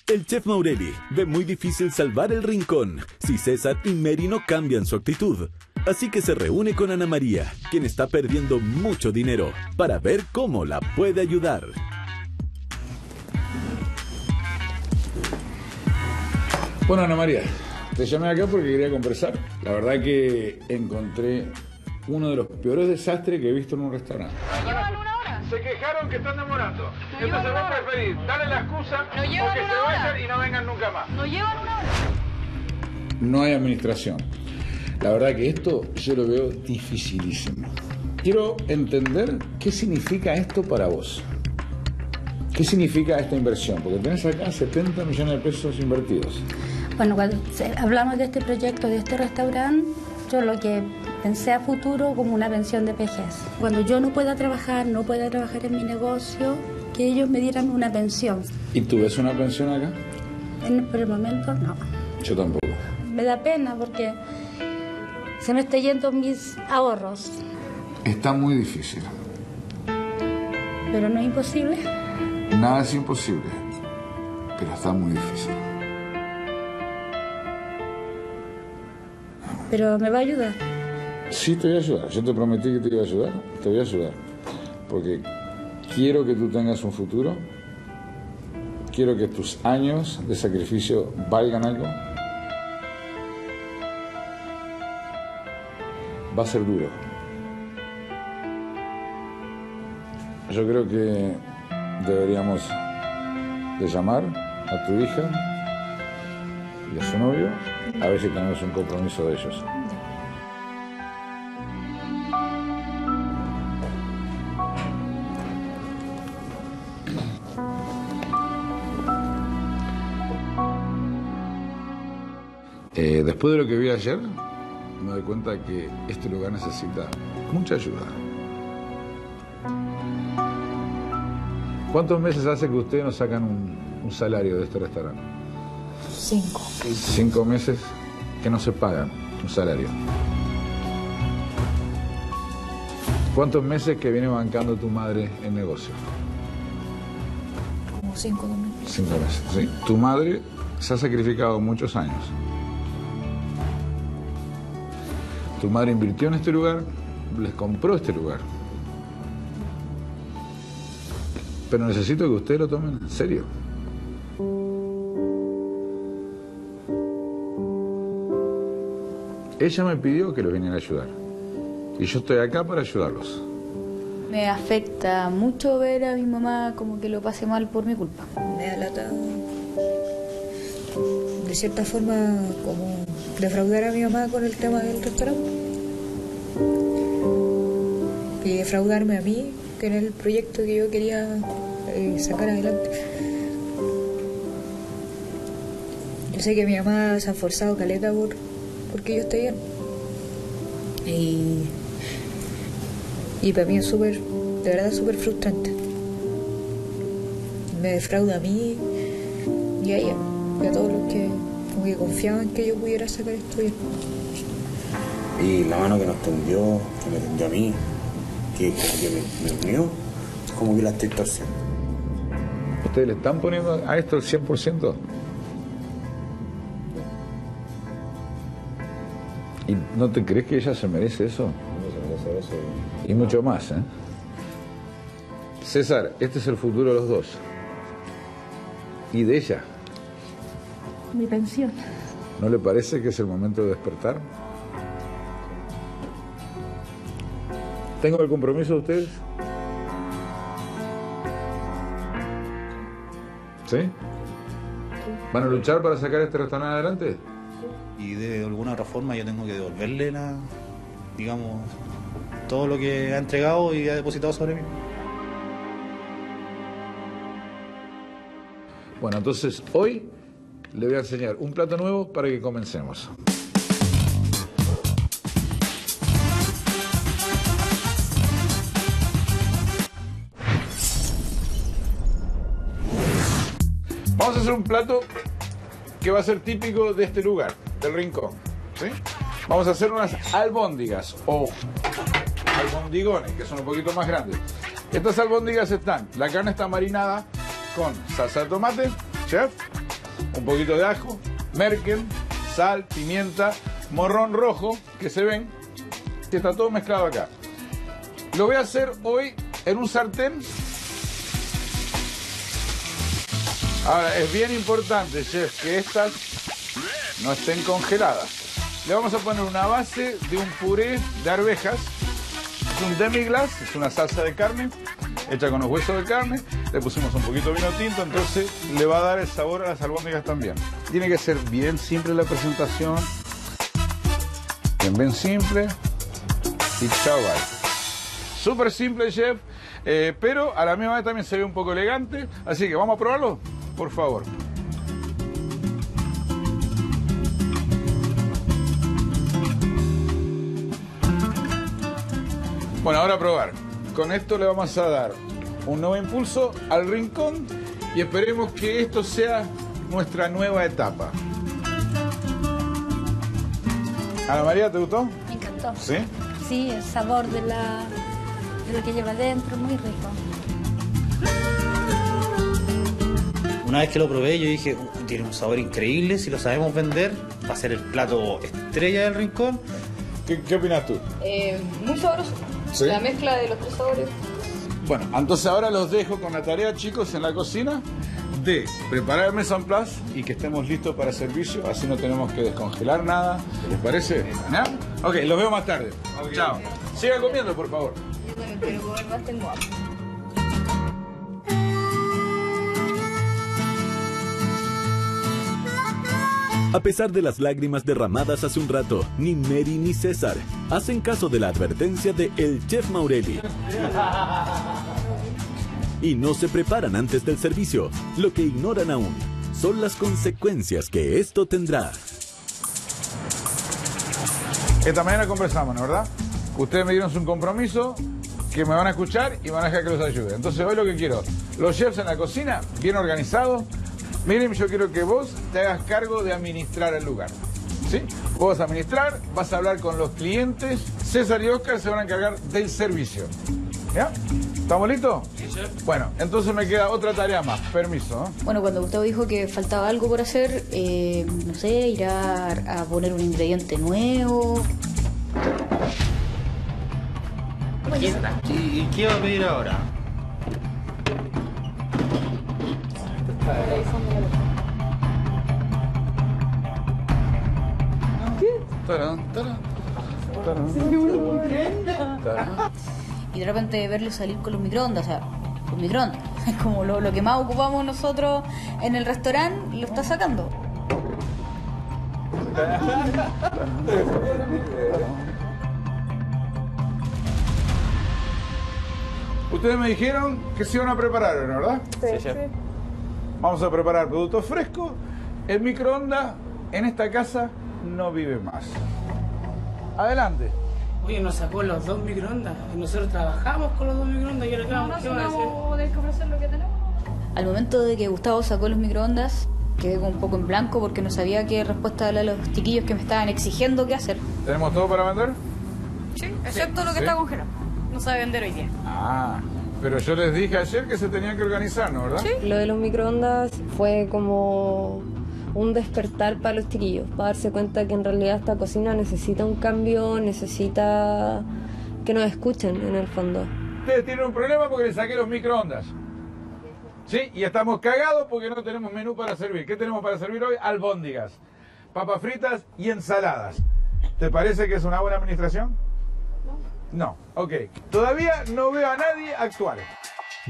El chef Maureli ve muy difícil salvar el rincón si César y Mary no cambian su actitud. Así que se reúne con Ana María, quien está perdiendo mucho dinero, para ver cómo la puede ayudar. Bueno, Ana María, te llamé acá porque quería conversar. La verdad que encontré uno de los peores desastres que he visto en un restaurante. Se quejaron que están demorando. Entonces vos preferís darle la excusa No o llevan que una se hora. vayan y no vengan nunca más. Nos llevan una hora. No hay administración. La verdad que esto yo lo veo dificilísimo. Quiero entender qué significa esto para vos. ¿Qué significa esta inversión? Porque tenés acá 70 millones de pesos invertidos. Bueno, cuando hablamos de este proyecto, de este restaurante, yo lo que pensé a futuro como una pensión de vejez. Cuando yo no pueda trabajar, no pueda trabajar en mi negocio, que ellos me dieran una pensión. ¿Y tú ves una pensión acá? En, por el momento, no. Yo tampoco. Me da pena porque se me están yendo mis ahorros, Está muy difícil. pero no es imposible. Nada es imposible, pero está muy difícil. Pero me va a ayudar. Sí, te voy a ayudar. Yo te prometí que te iba a ayudar. Te voy a ayudar. Porque quiero que tú tengas un futuro. Quiero que tus años de sacrificio valgan algo. Va a ser duro. Yo creo que deberíamos de llamar a tu hija y a su novio a ver si tenemos un compromiso de ellos. Eh, después de lo que vi ayer, me doy cuenta que este lugar necesita mucha ayuda. ¿Cuántos meses hace que ustedes nos sacan un, un salario de este restaurante? Cinco. Cinco meses que no se pagan un salario. ¿Cuántos meses que viene bancando tu madre el negocio? Como cinco también. Cinco meses. Sí. Tu madre se ha sacrificado muchos años. Tu madre invirtió en este lugar, les compró este lugar. Pero necesito que ustedes lo tomen en serio. Ella me pidió que lo viniera a ayudar. Y yo estoy acá para ayudarlos. Me afecta mucho ver a mi mamá como que lo pase mal por mi culpa. Me da lata. De cierta forma, como defraudar a mi mamá con el tema del restaurante. Y defraudarme a mí, que era el proyecto que yo quería eh, sacar adelante. Yo sé que mi mamá se ha esforzado caleta por porque yo esté bien. Y, y para mí es súper, de verdad súper frustrante. Me defrauda a mí y a ella, y a todos los que, como que confiaban que yo pudiera sacar esto bien. Y la mano que nos tendió, que me tendió a mí, que me, me unió, como que la estoy torciendo. ¿Ustedes le están poniendo a esto el 100%? ¿Y no te crees que ella se merece eso? Y mucho más, ¿eh? César, este es el futuro de los dos. Y de ella. Mi pensión. ¿No le parece que es el momento de despertar? ¿Tengo el compromiso de ustedes? ¿Sí? ¿Van a luchar para sacar este restaurante adelante? y de alguna otra forma yo tengo que devolverle la, digamos, todo lo que ha entregado y ha depositado sobre mí. Bueno, entonces hoy le voy a enseñar un plato nuevo para que comencemos. Vamos a hacer un plato que va a ser típico de este lugar, del rincón. ¿sí? Vamos a hacer unas albóndigas o albondigones, que son un poquito más grandes. Estas albóndigas están, la carne está marinada con salsa de tomate, chef, un poquito de ajo, merkel, sal, pimienta, morrón rojo, que se ven, que está todo mezclado acá. Lo voy a hacer hoy en un sartén. Ahora, es bien importante, chef, que estas no estén congeladas. Le vamos a poner una base de un puré de arvejas. Es un demi-glace, es una salsa de carne hecha con los huesos de carne. Le pusimos un poquito de vino tinto, entonces le va a dar el sabor a las albóndigas también. Tiene que ser bien simple la presentación. Bien, bien simple. Y chao, bye. Súper simple, chef. eh, pero a la misma vez también se ve un poco elegante. Así que vamos a probarlo, por favor. Bueno, ahora a probar. Con esto le vamos a dar un nuevo impulso al rincón y esperemos que esto sea nuestra nueva etapa. Ana María, ¿te gustó? Me encantó. ¿Sí? Sí, el sabor de, la, de lo que lleva dentro, muy rico. Una vez que lo probé, yo dije, "Uh, tiene un sabor increíble, si lo sabemos vender, va a ser el plato estrella del rincón. ¿Qué, qué opinas tú? Eh, muy sabroso. ¿Sí? La mezcla de los tres sabores. Bueno, entonces ahora los dejo con la tarea, chicos, en la cocina de preparar el mise en place y que estemos listos para servicio, así no tenemos que descongelar nada. ¿Les parece? ¿No? Ok, los veo más tarde. Chao. Sigan comiendo, por favor. Yo también quiero comer más, tengo hambre. A pesar de las lágrimas derramadas hace un rato, ni Mary ni César hacen caso de la advertencia de el chef Maureli y no se preparan antes del servicio. Lo que ignoran aún son las consecuencias que esto tendrá. Esta mañana conversamos, ¿no verdad? Ustedes me dieron un compromiso que me van a escuchar y van a dejar que los ayude. Entonces hoy lo que quiero, los chefs en la cocina, bien organizados. Miren, yo quiero que vos te hagas cargo de administrar el lugar. ¿Sí? Vos vas a administrar, vas a hablar con los clientes. César y Oscar se van a encargar del servicio. ¿Ya? ¿Estamos listos? Bueno, entonces me queda otra tarea más. Permiso. ¿no? Bueno, cuando Gustavo dijo que faltaba algo por hacer, eh, no sé, irá a poner un ingrediente nuevo. ¿Y, y qué va a pedir ahora? Tarán, tarán, tarán. Y de repente verlo salir con los microondas, o sea, con microondas. Es como lo, lo que más ocupamos nosotros en el restaurante, lo está sacando. Ustedes me dijeron que se iban a preparar, ¿no, ¿verdad? Sí, sí. Vamos a preparar productos frescos. El microondas en esta casa no vive más. Adelante. Oye, nos sacó los dos microondas nosotros trabajamos con los dos microondas y ahora No, vamos, no, ¿qué a hacer? que ofrecer lo que tenemos. Al momento de que Gustavo sacó los microondas, quedé un poco en blanco porque no sabía qué respuesta darle a los chiquillos que me estaban exigiendo qué hacer. ¿Tenemos todo para vender? Sí, excepto lo que Sí. está congelado. No sabe vender hoy día. Ah, pero yo les dije ayer que se tenían que organizar, ¿no, verdad? Lo de los microondas fue como un despertar para los chiquillos, para darse cuenta que en realidad esta cocina necesita un cambio, necesita que nos escuchen en el fondo. Ustedes tienen un problema porque les saqué los microondas. Sí, y estamos cagados porque no tenemos menú para servir. ¿Qué tenemos para servir hoy? Albóndigas, papas fritas y ensaladas. ¿Te parece que es una buena administración? No, ok. Todavía no veo a nadie actuar.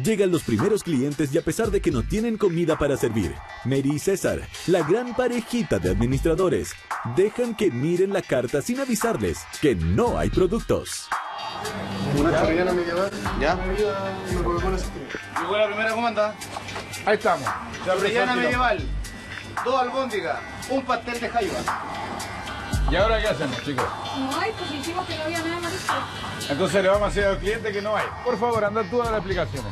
Llegan los primeros clientes y a pesar de que no tienen comida para servir, Mary y César, la gran parejita de administradores, dejan que miren la carta sin avisarles que no hay productos. Una chorrillana medieval. ¿Ya? Llegó la primera comanda. Ahí estamos. Chorrillana medieval. Dos albóndigas. Un pastel de jaiba. ¿Y ahora qué hacemos, chicos? No hay, pues hicimos que no había nada más. Entonces le vamos a decir al cliente que no hay. Por favor, anda tú a dar explicaciones.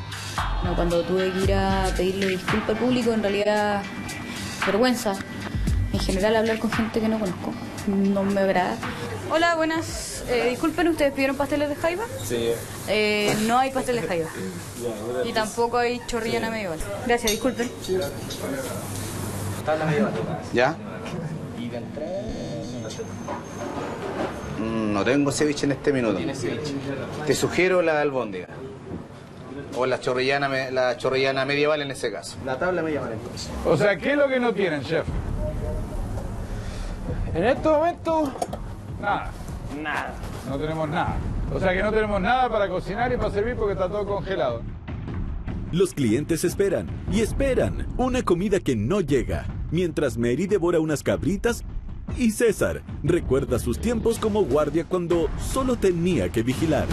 No, cuando tuve que ir a pedirle disculpas al público, en realidad, vergüenza. En general, hablar con gente que no conozco. No me agrada. Hola, buenas. Eh, disculpen, ¿ustedes pidieron pasteles de jaiba? Sí. Eh, no hay pastel de jaiba. Y tampoco hay chorrillana medieval. Gracias, disculpen. ¿Ya? Mm, No tengo ceviche en este minuto. Te sugiero la albóndiga. O la chorrillana, la chorrillana medieval en ese caso. La tabla medieval entonces. O sea, ¿qué es lo que no tienen, chef? En este momento, Nada. Nada. No tenemos nada. O sea que no tenemos nada para cocinar y para servir porque está todo congelado. Los clientes esperan y esperan una comida que no llega, mientras Mary devora unas cabritas y César recuerda sus tiempos como guardia cuando solo tenía que vigilar.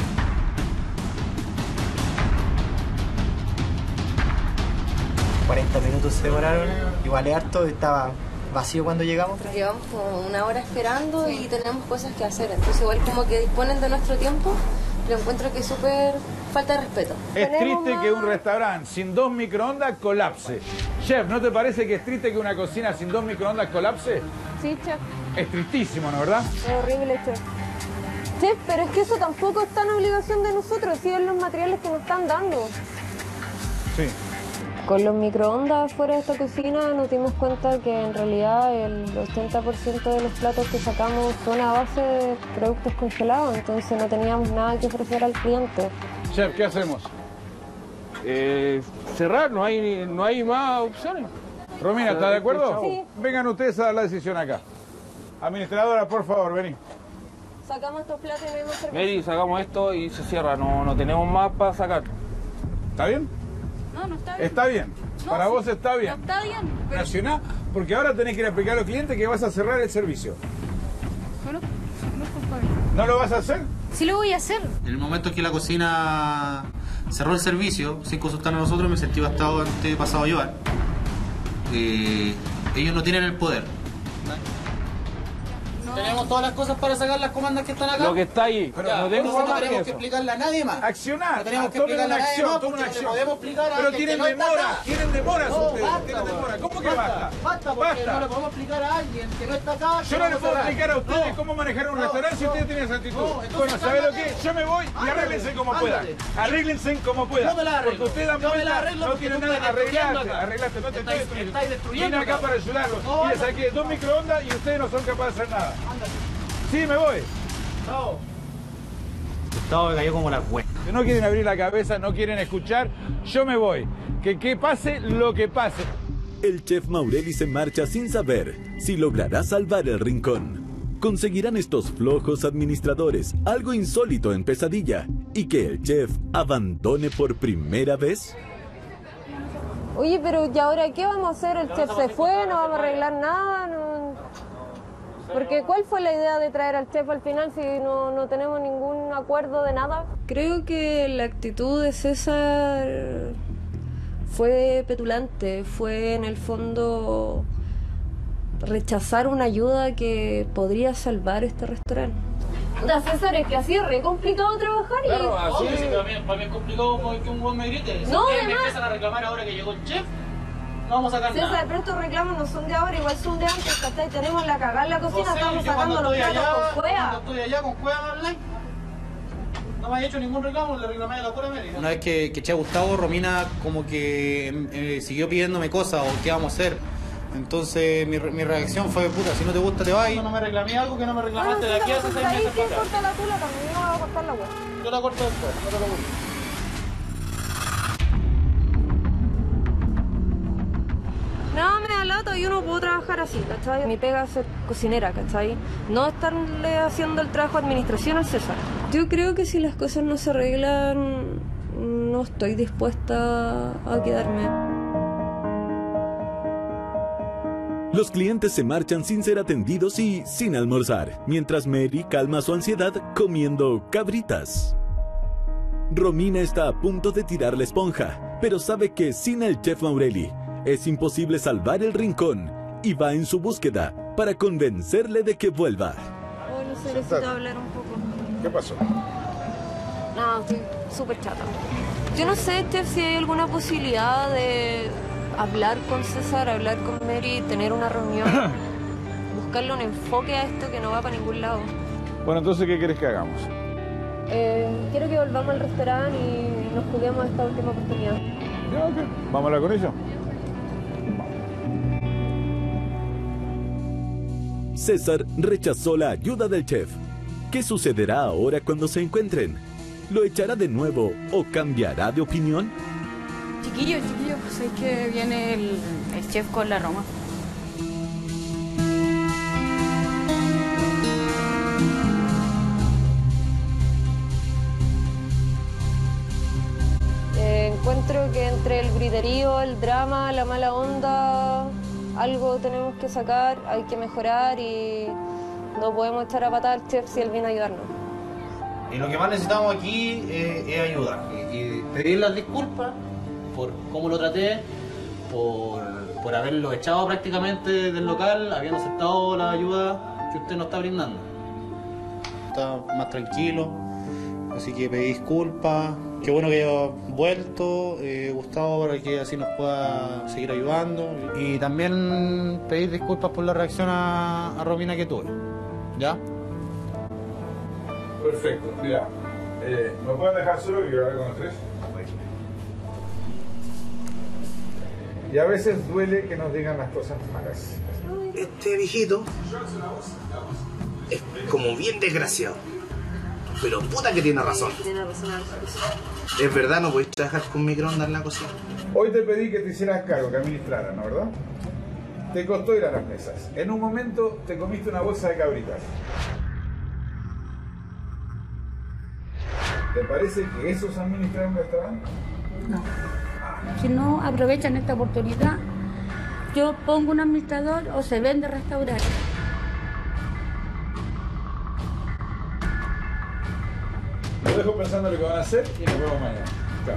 minutos se demoraron, igual es harto, estaba vacío cuando llegamos. Llevamos como una hora esperando y tenemos cosas que hacer, entonces igual como que disponen de nuestro tiempo, lo encuentro que es súper falta de respeto. Es triste que un restaurante sin dos microondas colapse. Chef, ¿no te parece que es triste que una cocina sin dos microondas colapse? Sí, chef. Es tristísimo, ¿no verdad? Es horrible, chef. Chef, pero es que eso tampoco está en obligación de nosotros, sí en los materiales que nos están dando. Sí. Con los microondas fuera de esta cocina nos dimos cuenta que en realidad el 80% de los platos que sacamos son a base de productos congelados, entonces no teníamos nada que ofrecer al cliente. Chef, ¿qué hacemos? eh, cerrar, no hay, no hay más opciones. Romina, ¿está de acuerdo? Sí. Vengan ustedes a dar la decisión acá. Administradora, por favor, vení. Sacamos estos platos y servicio. Mary, sacamos esto y se cierra, no, no tenemos más para sacar. ¿Está bien? No, no está bien. Está bien. No, Para sí. vos está bien. No está bien. Pero... Nacional, porque ahora tenés que ir a explicar a los clientes que vas a cerrar el servicio. Bueno, no es culpa mía. ¿No lo vas a hacer? Sí lo voy a hacer. En el momento en que la cocina cerró el servicio, sin consultarnos a nosotros, me sentí bastante pasado a llevar. Eh, ellos no tienen el poder. Tenemos todas las cosas para sacar las comandas que están acá. Lo que está ahí, Pero no no, tenemos no que explicarle a nadie más. Accionar. No tenemos que Tomen explicarle a una nadie acción, más porque una acción. podemos explicar a Pero tienen no demora, tienen demoras No, ustedes, basta, tienen demora. ¿Cómo que basta? Basta, porque Basta. no le podemos explicar a alguien que no está acá. Yo no le puedo explicar a ustedes cómo manejar un restaurante si ustedes tienen esa actitud. Bueno, ¿sabes lo que? Yo me voy y arréglense como puedan. Arréglense como puedan. Yo me la arreglo. Porque ustedes dan vuelta, no tienen nada. acá. arreglate, no te estoy destruyendo Vine acá para ayudarlos. Y les saqué dos microondas y ustedes no son capaces de hacer nada. Sí, me voy. Chao. Gustavo me cayó como la cuesta. Que no quieren abrir la cabeza, no quieren escuchar, yo me voy. Que, que pase lo que pase. El chef Maureli se marcha sin saber si logrará salvar el rincón. ¿Conseguirán estos flojos administradores algo insólito en pesadilla y que el chef abandone por primera vez? Oye, pero ¿y ahora qué vamos a hacer? ¿El chef se fue? ¿No vamos a arreglar nada? No- Porque ¿cuál fue la idea de traer al chef al final si no, no tenemos ningún acuerdo de nada? Creo que la actitud de César fue petulante, fue en el fondo rechazar una ayuda que podría salvar este restaurante. Puta, César, es que así es re complicado trabajar y... Oye, sí, para mí, para mí es complicado como que un buen me grite. No, ustedes me además- empiezan a reclamar ahora que llegó el chef, no vamos a sacar César, nada. pero estos reclamos no son de ahora, igual son de antes, ¿cachai? Tenemos la cagada en la cocina, José, estamos sacando los estoy platos allá, con cueva. Cuando estoy allá con cueva online, no me ha hecho ningún reclamo, le reclamé a la pura América. Una vez que, que eché a Gustavo, Romina como que em, eh, siguió pidiéndome cosas o qué vamos a hacer. Entonces mi, mi reacción fue, puta, si no te gusta te vas. No me reclamé algo que no me Ah, reclamaste de aquí a hace seis ahí meses para acá. corta la tula, también no va a cortar la hueá. Yo la corto después, no te preocupes. Lata, yo no puedo trabajar así, ¿cachai? Mi pega es ser cocinera, ¿cachai? No estarle haciendo el trabajo de administración al César. Yo creo que si las cosas no se arreglan, no estoy dispuesta a quedarme. Los clientes se marchan sin ser atendidos y sin almorzar, mientras Mary calma su ansiedad comiendo cabritas. Romina está a punto de tirar la esponja, pero sabe que sin el chef Maureli es imposible salvar el rincón y va en su búsqueda para convencerle de que vuelva. Hoy no sé, necesito hablar un poco. ¿Qué pasó? No, estoy súper chata. Yo no sé, chef, si hay alguna posibilidad de hablar con César, hablar con Mary, tener una reunión, buscarle un enfoque a esto que no va para ningún lado. Bueno, entonces, ¿qué quieres que hagamos? Eh, quiero que volvamos al restaurante y nos juguemos esta última oportunidad. Ya, ok. ¿Vamos a hablar con ella? César rechazó la ayuda del chef. ¿Qué sucederá ahora cuando se encuentren? ¿Lo echará de nuevo o cambiará de opinión? Chiquillos, chiquillos, pues es que viene el, el chef con la Roma. Eh, encuentro que entre el griterío, el drama, la mala onda, algo tenemos que sacar, hay que mejorar y no podemos echar a patar al chef si él viene a ayudarnos. Y lo que más necesitamos aquí eh, es ayuda. Y, y pedir las disculpas por cómo lo traté, por, por haberlo echado prácticamente del local, habiendo aceptado la ayuda que usted nos está brindando. Está más tranquilo, así que pedí disculpas. Qué bueno que haya vuelto, eh, Gustavo, para que así nos pueda seguir ayudando. Y también pedir disculpas por la reacción a, a Romina que tuve. ¿Ya? Perfecto, mira. Eh, ¿Me pueden dejar solo que hablar con los tres? Y a veces duele que nos digan las cosas malas. Este viejito es como bien desgraciado. Pero puta que tiene razón. Es verdad, no podéis trabajar con microondas en la cocina. Hoy te pedí que te hicieras cargo, que administraras, ¿no verdad? Te costó ir a las mesas. En un momento te comiste una bolsa de cabritas. ¿Te parece que eso es administrar un restaurante? No. Si no aprovechan esta oportunidad, yo pongo un administrador o se vende restaurante. Dejo pensando lo que van a hacer y nos vemos mañana. Chao.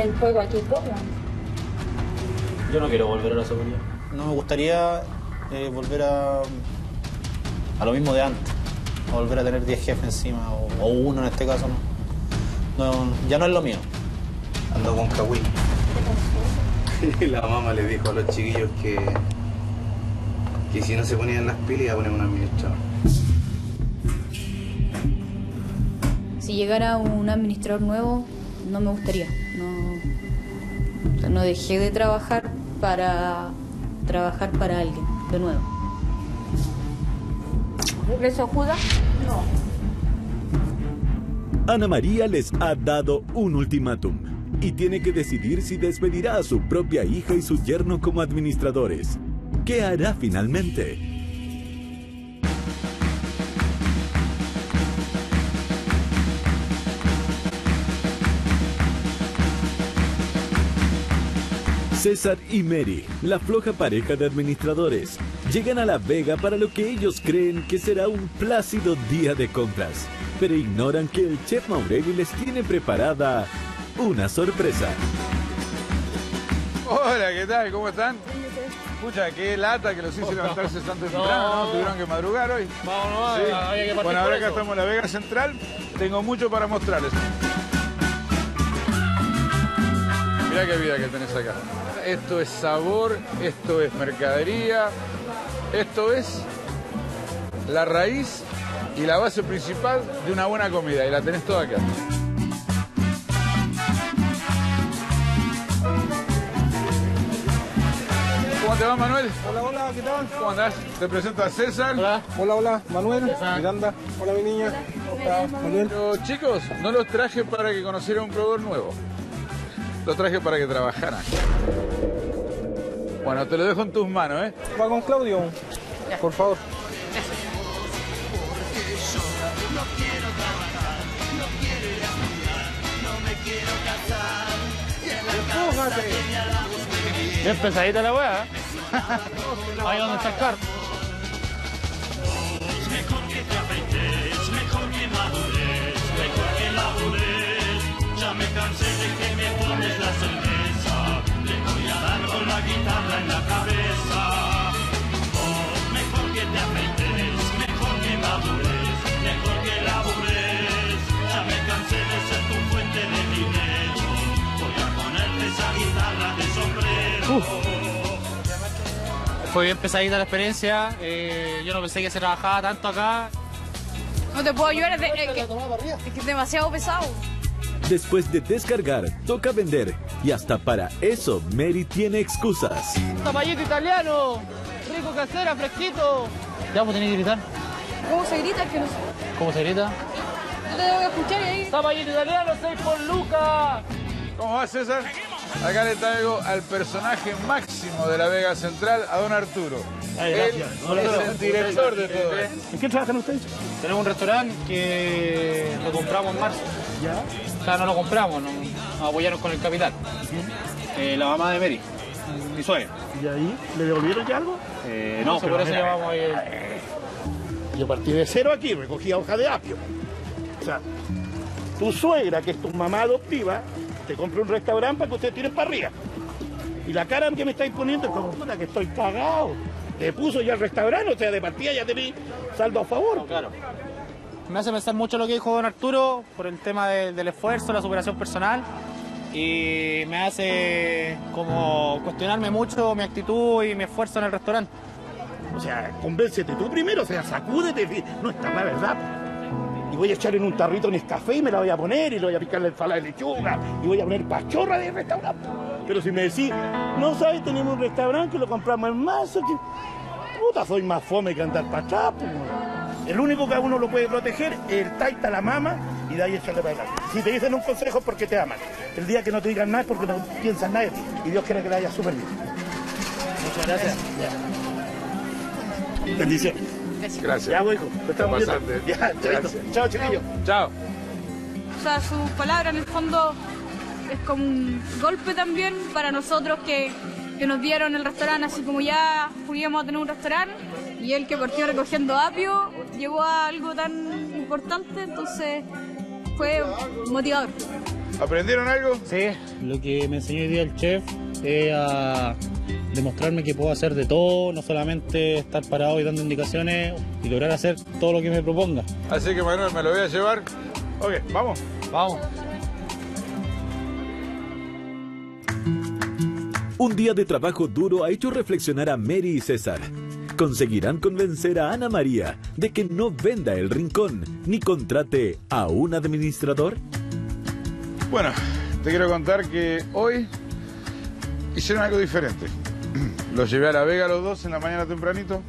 El fuego aquí cobra. Yo no quiero volver a la seguridad. No me gustaría eh, volver a, a lo mismo de antes. A volver a tener 10 jefes encima, o, o uno en este caso, no. No, Ya no es lo mío. Ando con Kawin. Y la mamá le dijo a los chiquillos que, que si no se ponían las pilas iba a poner un administrador. Si llegara un administrador nuevo, no me gustaría. No, o sea, no dejé de trabajar para trabajar para alguien, de nuevo. ¿Regreso Judas? No. Ana María les ha dado un ultimátum y tiene que decidir si despedirá a su propia hija y su yerno como administradores. ¿Qué hará finalmente? César y Mary, la floja pareja de administradores, llegan a La Vega para lo que ellos creen que será un plácido día de compras, pero ignoran que el chef Maurelli les tiene preparada una sorpresa. Hola, ¿qué tal? ¿Cómo están? Escucha, qué lata que los hice levantarse tanto temprano, ¿no? Tuvieron que madrugar hoy. Vamos, Sí. había que partir Bueno, ahora que estamos en la Vega Central, tengo mucho para mostrarles. Mira qué vida que tenés acá. Esto es sabor, esto es mercadería, esto es la raíz y la base principal de una buena comida y la tenés toda acá. ¿Cómo te va, Manuel? Hola, hola, ¿qué tal? ¿Cómo andás? Te presento a César. Hola, hola, hola, Manuel, Miranda. Hola, mi niña. Hola, Manuel. Pero chicos, no los traje para que conocieran un proveedor nuevo. Los traje para que trabajaran. Bueno, te lo dejo en tus manos, ¿eh? Va con Claudio, por favor. Bien pesadita la weá. ¿eh? Ahí donde está el carro. Mejor que te afeites, mejor que madures, mejor que labures. Ya me cansé de que pones la cerveza, le voy a dar con la guitarra en la cabeza. Oh, mejor que te afeites, mejor que madures, mejor que labures. Ya me cansé de ser tu fuente de dinero, voy a ponerte esa guitarra de sombrero. Fue bien pesadita la experiencia. eh, yo no pensé que se trabajaba tanto acá. No te puedo ayudar, es, de- es que, es que es demasiado pesado. Después de descargar, toca vender. Y hasta para eso, Mary tiene excusas. Zapallito italiano. Rico casera, fresquito. Ya, pues tenés que gritar. ¿Cómo se grita? Que no sé. ¿Cómo se grita? Yo te tengo que escuchar ahí. Zapallito italiano, 6 por Luca. ¿Cómo va, César? Acá le traigo al personaje máximo de la Vega Central, a don Arturo. Ay, Él. Hola, es el director de todo esto. ¿En qué trabajan ustedes? Tenemos un restaurante que lo compramos en marzo. ¿Ya? Sea, no lo compramos, nos, nos apoyaron con el capital. Eh, la mamá de Mary, mi suegra. ¿Y ahí le devolvieron ya algo? Eh, no, por eso llamamos ahí. Yo partí de cero aquí, recogía hoja de apio. O sea, tu suegra, que es tu mamá adoptiva, te compra un restaurante para que ustedes tiren para arriba. Y la cara que me estáis poniendo es como puta que estoy pagado. Te puso ya el restaurante, o sea, de partida ya tenéis saldo a favor. claro. Me hace pensar mucho lo que dijo don Arturo por el tema de- del esfuerzo, la superación personal. Y me hace como cuestionarme mucho mi actitud y mi esfuerzo en el restaurante. O sea, convéncete tú primero, o sea, sacúdete. No está la verdad. Y voy a echar en un tarrito en café y me la voy a poner y le voy a picar la ensalada de lechuga y voy a poner pachorra de restaurante. Pero si me decís, no sabes, tenemos un restaurante que lo compramos en marzo, puta, soy más fome que andar para atrás. pues. El único que a uno lo puede proteger es el taita, la mama y de ahí echarle para adelante. Si te dicen un consejo es porque te aman. El día que no te digan nada es porque no piensan nada de ti. Y Dios quiere que le vaya súper bien. Muchas gracias. Bendiciones. Gracias. Ya voy, hijo. Te estamos. Ya. Chao, chiquillos. Chao. O sea, sus palabras en el fondo es como un golpe también para nosotros que, que nos dieron el restaurante, así como ya a tener un restaurante y él que partió recogiendo apio llegó a algo tan importante, entonces fue motivador. ¿Aprendieron algo? Sí, lo que me enseñó hoy día el chef es a demostrarme que puedo hacer de todo, no solamente estar parado y dando indicaciones y lograr hacer todo lo que me proponga. Así que Manuel, me lo voy a llevar. Ok, vamos. Vamos. Un día de trabajo duro ha hecho reflexionar a Mary y César. ¿Conseguirán convencer a Ana María de que no venda el rincón ni contrate a un administrador? Bueno, te quiero contar que hoy hicieron algo diferente. Los llevé a La Vega los dos en la mañana tempranito.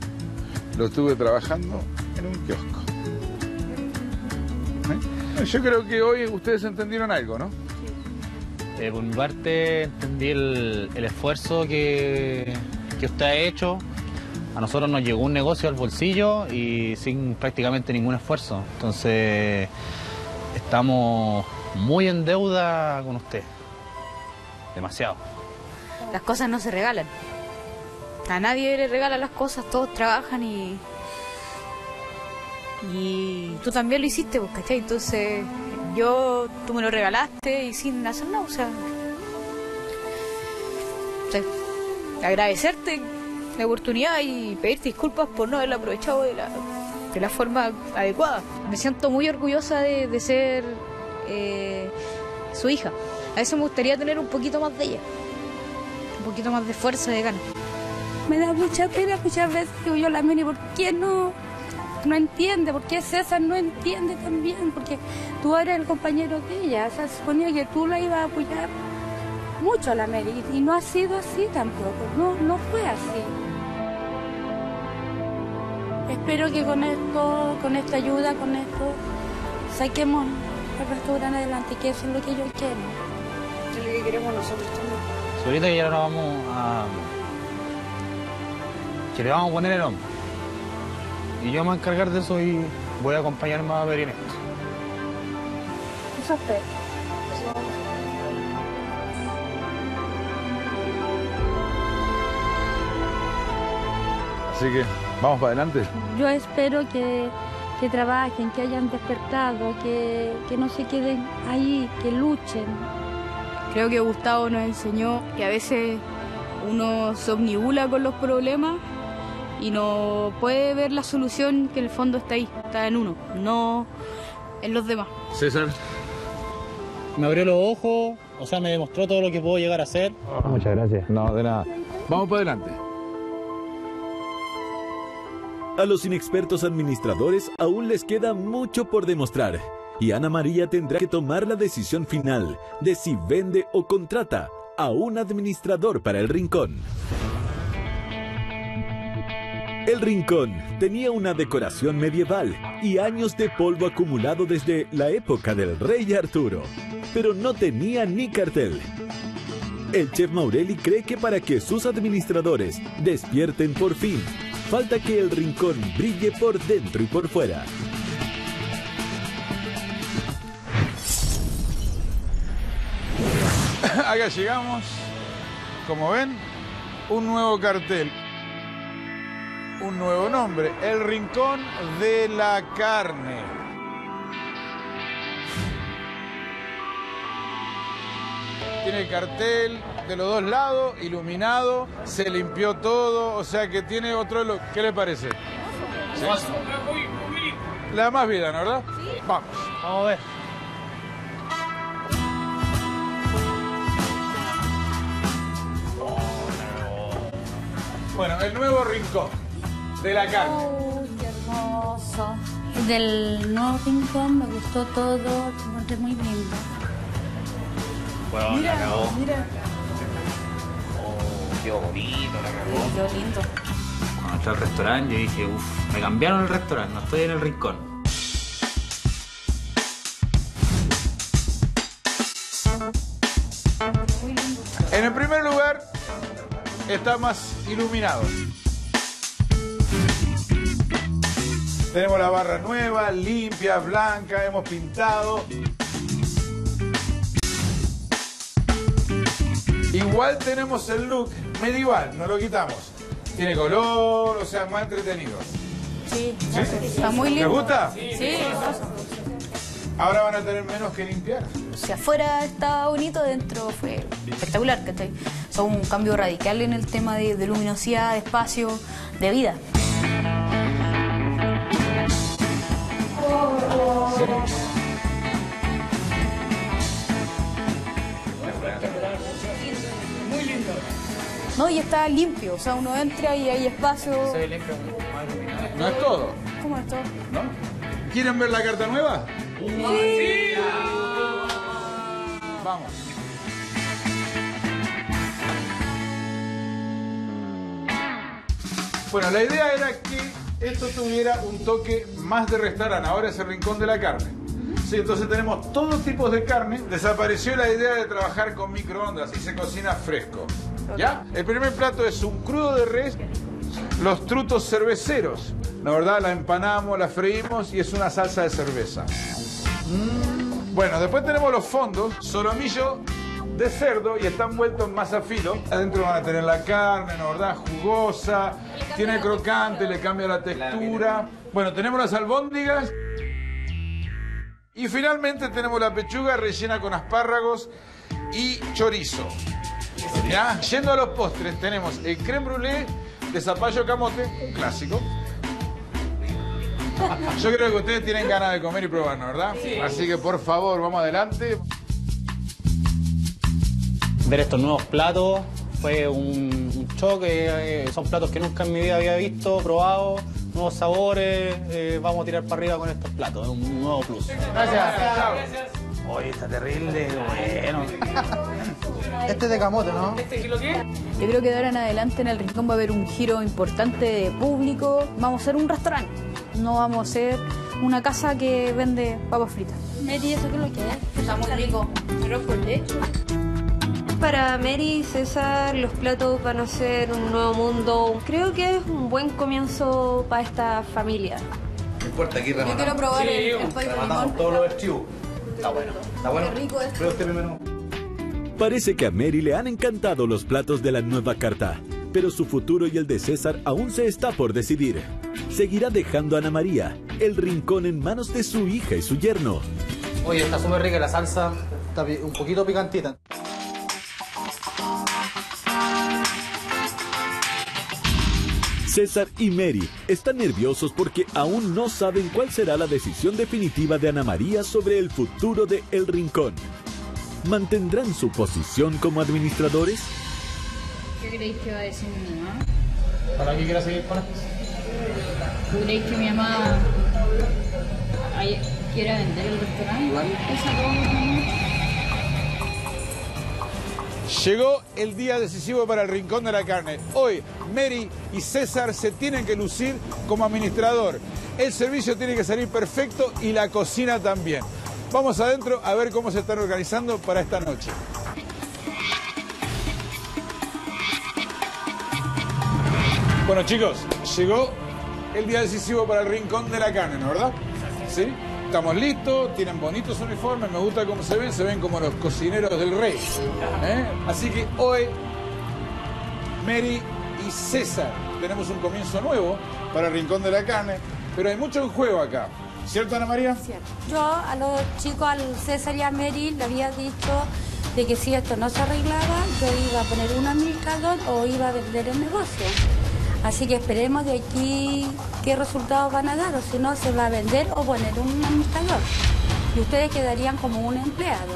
Los estuve trabajando en un kiosco. ¿Eh? Yo creo que hoy ustedes entendieron algo, ¿no? Eh, por mi parte, entendí el, el esfuerzo que, que usted ha hecho A nosotros nos llegó un negocio al bolsillo y sin prácticamente ningún esfuerzo. Entonces, estamos muy en deuda con usted. Demasiado. Las cosas no se regalan. A nadie le regalan las cosas, todos trabajan y. Y tú también lo hiciste, pues, ¿cachai? Entonces, yo, tú me lo regalaste y sin hacer nada, o sea. o sea, agradecerte la oportunidad y pedirte disculpas por no haberla aprovechado de la, de la forma adecuada. Me siento muy orgullosa de, de ser eh, su hija. A veces me gustaría tener un poquito más de ella, un poquito más de fuerza, de ganas. Me da mucha pena muchas veces digo yo la mire, ¿por qué no? No entiende, ¿por qué César no entiende también? Porque tú eres el compañero de ella, o sea, se suponía que tú la ibas a apoyar mucho a la Mary y no ha sido así tampoco, no, no fue así. Espero que con esto, con esta ayuda, con esto, saquemos el restaurante adelante, que eso es lo que ellos quieren. Es lo que queremos nosotros también. Si ahorita ya nos vamos a. que le vamos a poner el hombro. Y yo me voy a encargar de eso y voy a acompañar más a ver en esto. Eso espero. Así que, vamos para adelante. Yo espero que, que trabajen, que hayan despertado, que, que no se queden ahí, que luchen. Creo que Gustavo nos enseñó que a veces uno se omnibula con los problemas y no puede ver la solución que en el fondo está ahí, está en uno, no en los demás. César. Me abrió los ojos, o sea, me demostró todo lo que puedo llegar a hacer. Muchas gracias. No, de nada. Vamos para adelante. A los inexpertos administradores aún les queda mucho por demostrar y Ana María tendrá que tomar la decisión final de si vende o contrata a un administrador para el rincón. El rincón tenía una decoración medieval y años de polvo acumulado desde la época del rey Arturo, pero no tenía ni cartel. El chef Maureli cree que para que sus administradores despierten por fin, falta que el rincón brille por dentro y por fuera. Acá llegamos. Como ven, un nuevo cartel. Un nuevo nombre. El Rincón de la Carne. Tiene el cartel de los dos lados, iluminado, se limpió todo, o sea que tiene otro look. ¿Qué le parece? ¿Sí? Le da más vida, ¿no verdad? Vamos. Vamos a ver. Bueno, el nuevo rincón de la carne. Qué hermoso. Del nuevo rincón me gustó todo, lo encontré muy lindo. Bueno, mira. Qué bonito, la cagó. Lindo. Cuando entré al restaurante, yo dije, uff, me cambiaron el restaurante, no estoy en el rincón. En el primer lugar está más iluminado. Tenemos la barra nueva, limpia, blanca, hemos pintado. Igual tenemos el look medieval, no lo quitamos. Tiene color, o sea, más entretenido. Sí, ¿Sí? está muy lindo. ¿Les gusta? Sí. Ahora van a tener menos que limpiar. Si afuera estaba bonito, dentro fue espectacular, ¿cachai? O sea, un cambio radical en el tema de, de luminosidad, de espacio, de vida. Muy No, y está limpio, o sea, uno entra y hay espacio. No es todo, ¿Cómo es todo? ¿no? ¿Quieren ver la carta nueva? Sí. Vamos. Bueno, la idea era que esto tuviera un toque más de restaurante. Ahora es el rincón de la carne. Sí, entonces tenemos todos tipos de carne. Desapareció la idea de trabajar con microondas y se cocina fresco. ¿Ya? El primer plato es un crudo de res los trutos cerveceros. La verdad, la empanamos, la freímos y es una salsa de cerveza. Mm. Bueno, después tenemos los fondos, solomillo de cerdo y están vueltos en masa filo. Adentro van a tener la carne, ¿no verdad? Jugosa, tiene crocante, le cambia la textura. Bueno, tenemos las albóndigas. Y finalmente tenemos la pechuga rellena con espárragos y chorizo. ¿Ya? Yendo a los postres, tenemos el creme brûlée de zapallo camote, un clásico. Yo creo que ustedes tienen ganas de comer y probar, ¿no verdad? Así que por favor, vamos adelante. Ver estos nuevos platos fue un, choque. eh, son platos que nunca en mi vida había visto, probado, nuevos sabores. eh, vamos a tirar para arriba con estos platos, es un nuevo plus. Gracias. Oye, está terrible, bueno. Este es de camote, ¿no? ¿Este kilo qué? Yo creo que de ahora en adelante en el rincón va a haber un giro importante de público. Vamos a ser un restaurante, no vamos a ser una casa que vende papas fritas. Mary, ¿eso qué es lo que es? Está muy rico, pero con leche. Para Mary y César los platos van a ser un nuevo mundo. Creo que es un buen comienzo para esta familia. No importa, aquí Yo quiero probar el, el pay de Rematamos limón. todos los archivos. Está bueno. Está bueno. Qué rico esto. Primero. Parece que a Mary le han encantado los platos de la nueva carta, pero su futuro y el de César aún se está por decidir. Seguirá dejando a Ana María el rincón en manos de su hija y su yerno. Oye, está súper rica la salsa, está un poquito picantita. César y Mary están nerviosos porque aún no saben cuál será la decisión definitiva de Ana María sobre el futuro de El Rincón. ¿Mantendrán su posición como administradores? ¿Qué creéis que va a decir mi mamá? ¿Para qué quieras seguir con esto? ¿Tú creéis que mi mamá quiere vender el restaurante? Esa cosa, Llegó el día decisivo para el Rincón de la Carne. Hoy, Mary y César se tienen que lucir como administrador. El servicio tiene que salir perfecto y la cocina también. Vamos adentro a ver cómo se están organizando para esta noche. Bueno chicos, llegó el día decisivo para el Rincón de la Carne, ¿no verdad? ¿Sí? Estamos listos, tienen bonitos uniformes, me gusta cómo se ven, se ven como los cocineros del rey. ¿eh? Así que hoy, Mary y César, tenemos un comienzo nuevo para el Rincón de la Carne, pero hay mucho en juego acá. ¿Cierto, Ana María? Yo a los chicos, al César y a Mary, le había dicho de que si esto no se arreglaba, yo iba a poner un administrador o iba a vender el negocio. Así que esperemos de aquí qué resultados van a dar, o si no, se va a vender o poner un administrador. Y ustedes quedarían como un empleado.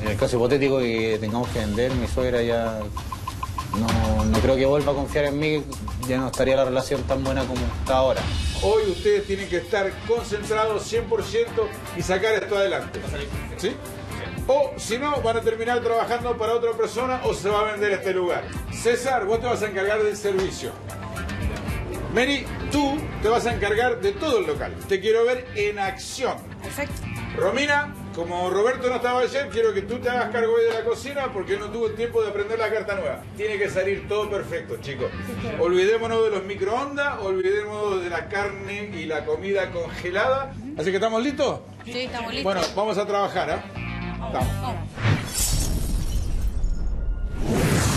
En el caso hipotético que tengamos que vender, mi suegra ya no, no creo que vuelva a confiar en mí, ya no estaría la relación tan buena como está ahora. Hoy ustedes tienen que estar concentrados 100% y sacar esto adelante. ¿Sí? O si no, van a terminar trabajando para otra persona o se va a vender este lugar. César, vos te vas a encargar del servicio. Mary, tú te vas a encargar de todo el local. Te quiero ver en acción. Perfecto. Romina, como Roberto no estaba ayer, quiero que tú te hagas cargo hoy de la cocina porque no tuvo el tiempo de aprender la carta nueva. Tiene que salir todo perfecto, chicos. Olvidémonos de los microondas, olvidémonos de la carne y la comida congelada. Así que estamos listos. Sí, estamos listos. Bueno, vamos a trabajar, ¿ah? Vamos.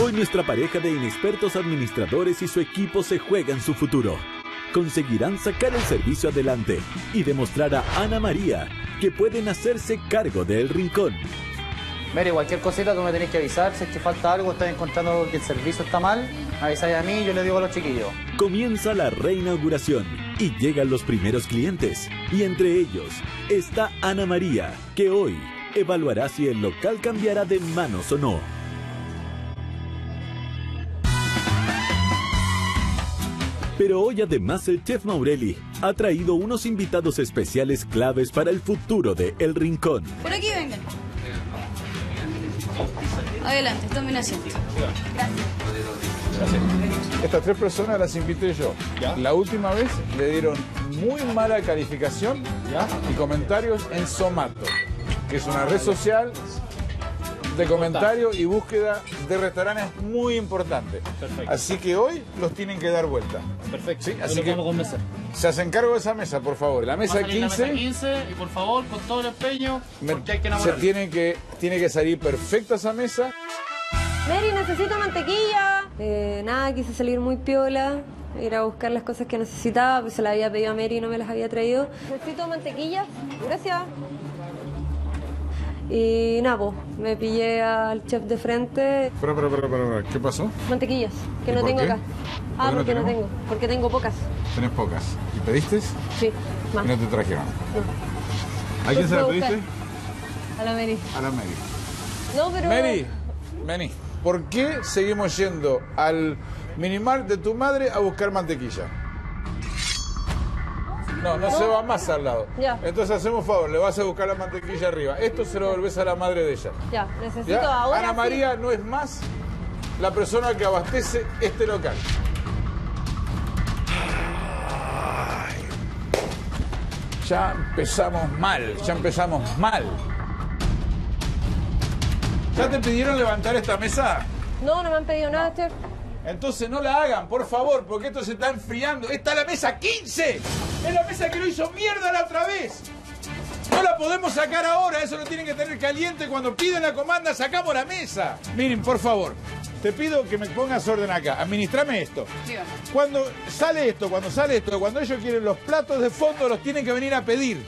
Hoy nuestra pareja de inexpertos administradores y su equipo se juegan su futuro. Conseguirán sacar el servicio adelante y demostrar a Ana María que pueden hacerse cargo del rincón. Mary, cualquier cosita tú me tenés que avisar, si es que falta algo, estás encontrando que el servicio está mal, avisáis a mí y yo le digo a los chiquillos. Comienza la reinauguración y llegan los primeros clientes. Y entre ellos está Ana María, que hoy evaluará si el local cambiará de manos o no. Pero hoy además el chef Maurelli ha traído unos invitados especiales claves para el futuro de El Rincón. Por aquí vengan. Adelante, tomen asiento. Estas tres personas las invité yo. La última vez le dieron muy mala calificación y comentarios en Somato, que es una red social de comentario y búsqueda este restaurante es muy importante. Así que hoy los tienen que dar vuelta. Perfecto. ¿Sí? Así que con mesa. se hacen cargo de esa mesa, por favor. La mesa salir la 15, mesa 15 y por favor, con todo el empeño, me- porque hay que se enamorar. tiene que, tiene que salir perfecta esa mesa. Mary, necesito mantequilla. Eh, nada, quise salir muy piola. Ir a buscar las cosas que necesitaba, pues se las había pedido a Mary y no me las había traído. Necesito mantequilla. Gracias. Y nada, pues, me pillé al chef de frente. Espera, espera, espera, espera. ¿Qué pasó? Mantequillas, que ¿Y no tengo qué? acá. ¿Por Ah, no porque no tengo. Porque tengo pocas. Tenés pocas. ¿Y pediste? Sí, más. Y no te trajeron. No. ¿A quién se la pediste? A la Mary. A la Mary. No, pero. Mary, vení. ¿Por qué seguimos yendo al minimar de tu madre a buscar mantequilla? No, no, No. se va más al lado. Ya. Entonces hacemos un favor, le vas a buscar la mantequilla arriba. Esto se lo volvés a la madre de ella. Ya, necesito ¿Ya? ahora. Ana sí. María no es más la persona que abastece este local. Ay. Ya empezamos mal, ya empezamos mal. ¿Ya te pidieron levantar esta mesa? No, no me han pedido nada, chef. Entonces no la hagan, por favor, porque esto se está enfriando. ¡Está la mesa 15! ¡Es la mesa que lo hizo mierda la otra vez! No la podemos sacar ahora, eso lo tienen que tener caliente. Cuando piden la comanda, sacamos la mesa. Miren, por favor, te pido que me pongas orden acá. Administrame esto. Cuando sale esto, cuando sale esto, cuando ellos quieren los platos de fondo, los tienen que venir a pedir.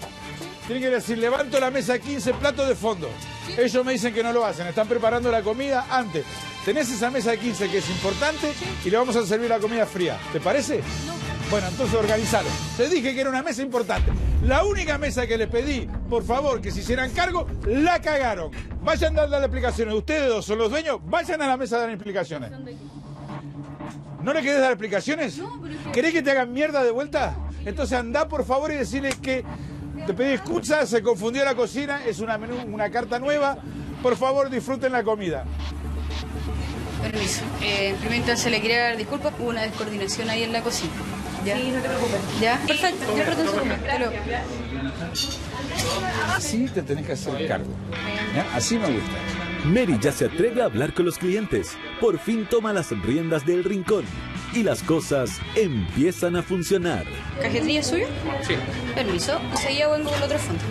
Tienen que decir, levanto la mesa 15 platos de fondo. Ellos me dicen que no lo hacen, están preparando la comida antes. Tenés esa mesa de 15 que es importante y le vamos a servir la comida fría. ¿Te parece? Bueno, entonces organizalo. Te dije que era una mesa importante. La única mesa que les pedí, por favor, que se hicieran cargo, la cagaron. Vayan a dar las explicaciones. Ustedes dos son los dueños, vayan a la mesa a dar explicaciones. ¿No le querés dar explicaciones? ¿Querés que te hagan mierda de vuelta? Entonces anda por favor y decirle que te pedí excusa, se confundió la cocina, es una, menú, una carta nueva. Por favor, disfruten la comida. Permiso. Eh, en primer instancia le quería dar disculpas, hubo una descoordinación ahí en la cocina. ¿Ya? Sí, no te preocupes. ¿Ya? Perfecto, ya perdón. Así te tenés que hacer cargo. ¿Ya? Así me gusta. Mary ya se atreve a hablar con los clientes. Por fin toma las riendas del rincón. Y las cosas empiezan a funcionar. ¿Cajetilla es suyo? Sí. Permiso. Enseguida vengo con otra fuente.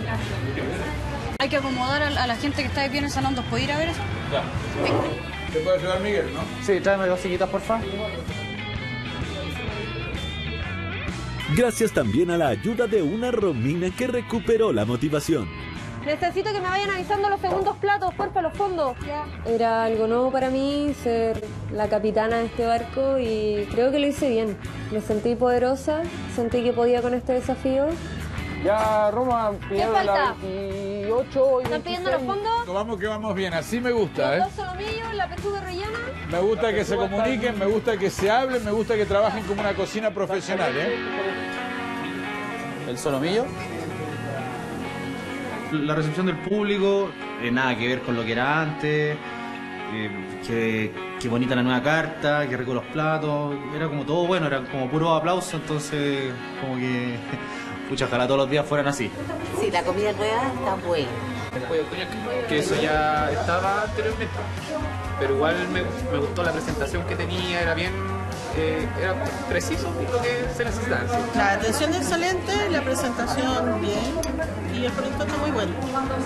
Hay que acomodar a, a la gente que está de pie en el salón. ¿Dos puede ir a ver eso? ¿Te puede ayudar Miguel, no? Sí, tráeme dos sillitas, por favor. Gracias también a la ayuda de una Romina que recuperó la motivación. Necesito que me vayan avisando los segundos platos, porfa, los fondos. Era algo nuevo para mí ser la capitana de este barco y creo que lo hice bien. Me sentí poderosa, sentí que podía con este desafío. Ya, Roma, pidieron la falta? 28 ¿Están pidiendo los fondos? Vamos que vamos bien, así me gusta, ¿eh? Los dos solomillos, la pechuga rellena. Me gusta que se comuniquen, me gusta que se hablen, me gusta que trabajen como una cocina profesional, ¿eh? El solomillo. La recepción del público, eh, nada que ver con lo que era antes. eh, qué, qué bonita la nueva carta, qué rico los platos. Era como todo bueno, era como puro aplauso, entonces como que. Pucha, ojalá todos los días fueran así. Sí, la comida nueva está buena. Que eso ya estaba anteriormente. Pero igual me, me gustó la presentación que tenía, era bien, eh, era preciso lo que se necesitaba. sí. La atención excelente, la presentación bien y el producto está muy bueno.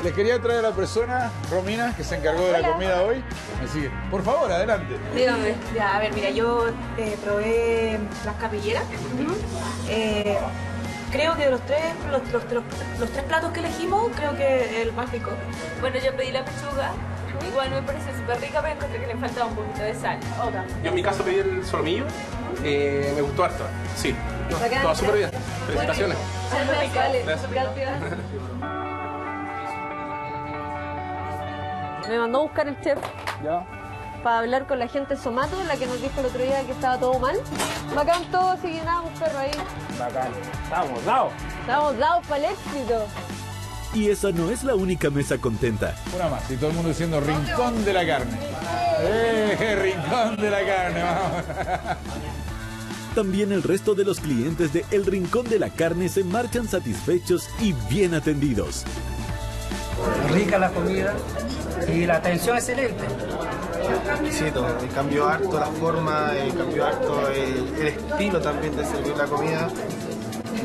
Les quería traer a la persona, Romina, que se encargó de la comida hoy. Así que, por favor, adelante. Dígame. Ya, a ver, mira, yo eh, probé las capilleras. Eh, creo que de los tres, los, los- los- los tres platos que elegimos, creo que el más rico. Bueno, yo pedí la pechuga. Igual me parece súper rica, pero encontré que le faltaba un poquito de sal. Otra. Yo en mi caso pedí el solomillo, eh, me gustó harto. Sí, no, todo súper bien. Felicitaciones. Vale, Gracias. gracias. Me mandó a buscar el chef. Para hablar con la gente de Somato, la que nos dijo el otro día que estaba todo mal. Bacán todo, así que nada, un perro ahí. Bacán. Estamos dados. Estamos dados para el éxito. Y esa no es la única mesa contenta. Una más, y todo el mundo diciendo rincón de la carne. ¡Eh, rincón de la carne! Vamos. También el resto de los clientes de El Rincón de la Carne se marchan satisfechos y bien atendidos. rica la comida y la atención excelente. Sí, todo. Cambió harto la forma, cambió harto el, el estilo también de servir la comida.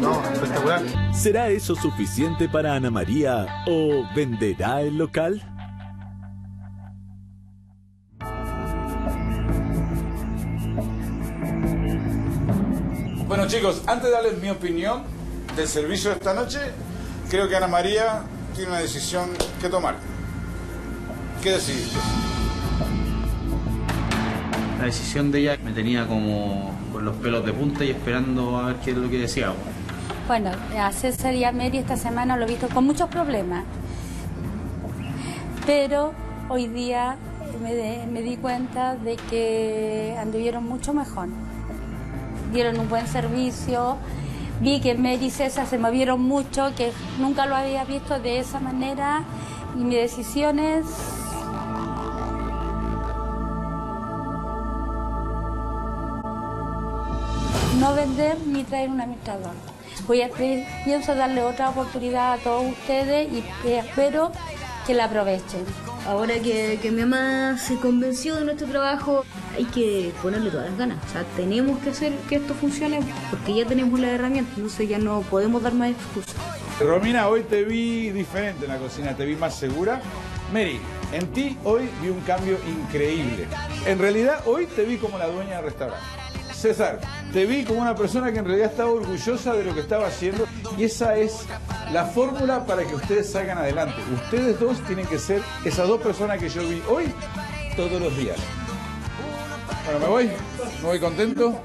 No, espectacular. ¿Será eso suficiente para Ana María o venderá el local? Bueno chicos, antes de darles mi opinión del servicio de esta noche, creo que Ana María tiene una decisión que tomar. ¿Qué decidiste? La decisión de ella me tenía como con los pelos de punta y esperando a ver qué es lo que decía. Bueno, a César y a Mary esta semana lo he visto con muchos problemas. Pero hoy día me, di cuenta de que anduvieron mucho mejor. Dieron un buen servicio. Vi que Mary y César se movieron mucho, que nunca lo había visto de esa manera. Y mi decisión es no vender ni traer un administrador. Voy a, pi- pienso darle otra oportunidad a todos ustedes y espero que la aprovechen. Ahora que, que mi mamá se convenció de nuestro trabajo, hay que ponerle todas las ganas. O sea, tenemos que hacer que esto funcione porque ya tenemos la herramienta, entonces ya no podemos dar más excusas. Romina, hoy te vi diferente en la cocina, te vi más segura. Mary, en ti hoy vi un cambio increíble. En realidad hoy te vi como la dueña del restaurante. César, te vi como una persona que en realidad estaba orgullosa de lo que estaba haciendo y esa es la fórmula para que ustedes salgan adelante. Ustedes dos tienen que ser esas dos personas que yo vi hoy todos los días. Bueno, me voy, me voy contento.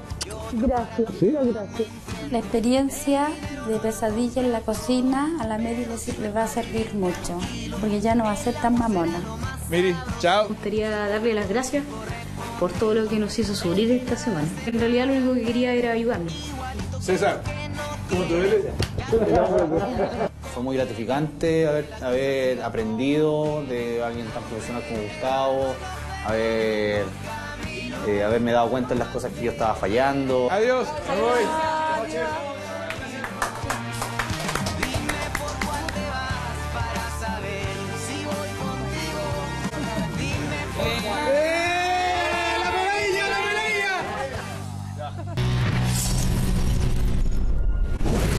Gracias. gracias. La experiencia de pesadilla en la cocina a la Mary le, le va a servir mucho, porque ya no va a ser tan mamona. Miri, chao. Me gustaría darle las gracias por todo lo que nos hizo sufrir esta semana. En realidad lo único que quería era ayudarnos. César, ¿cómo te ves? Fue muy gratificante haber, haber aprendido de alguien tan profesional como Gustavo, haber, eh, haberme dado cuenta de las cosas que yo estaba fallando. Adiós, me voy. Dime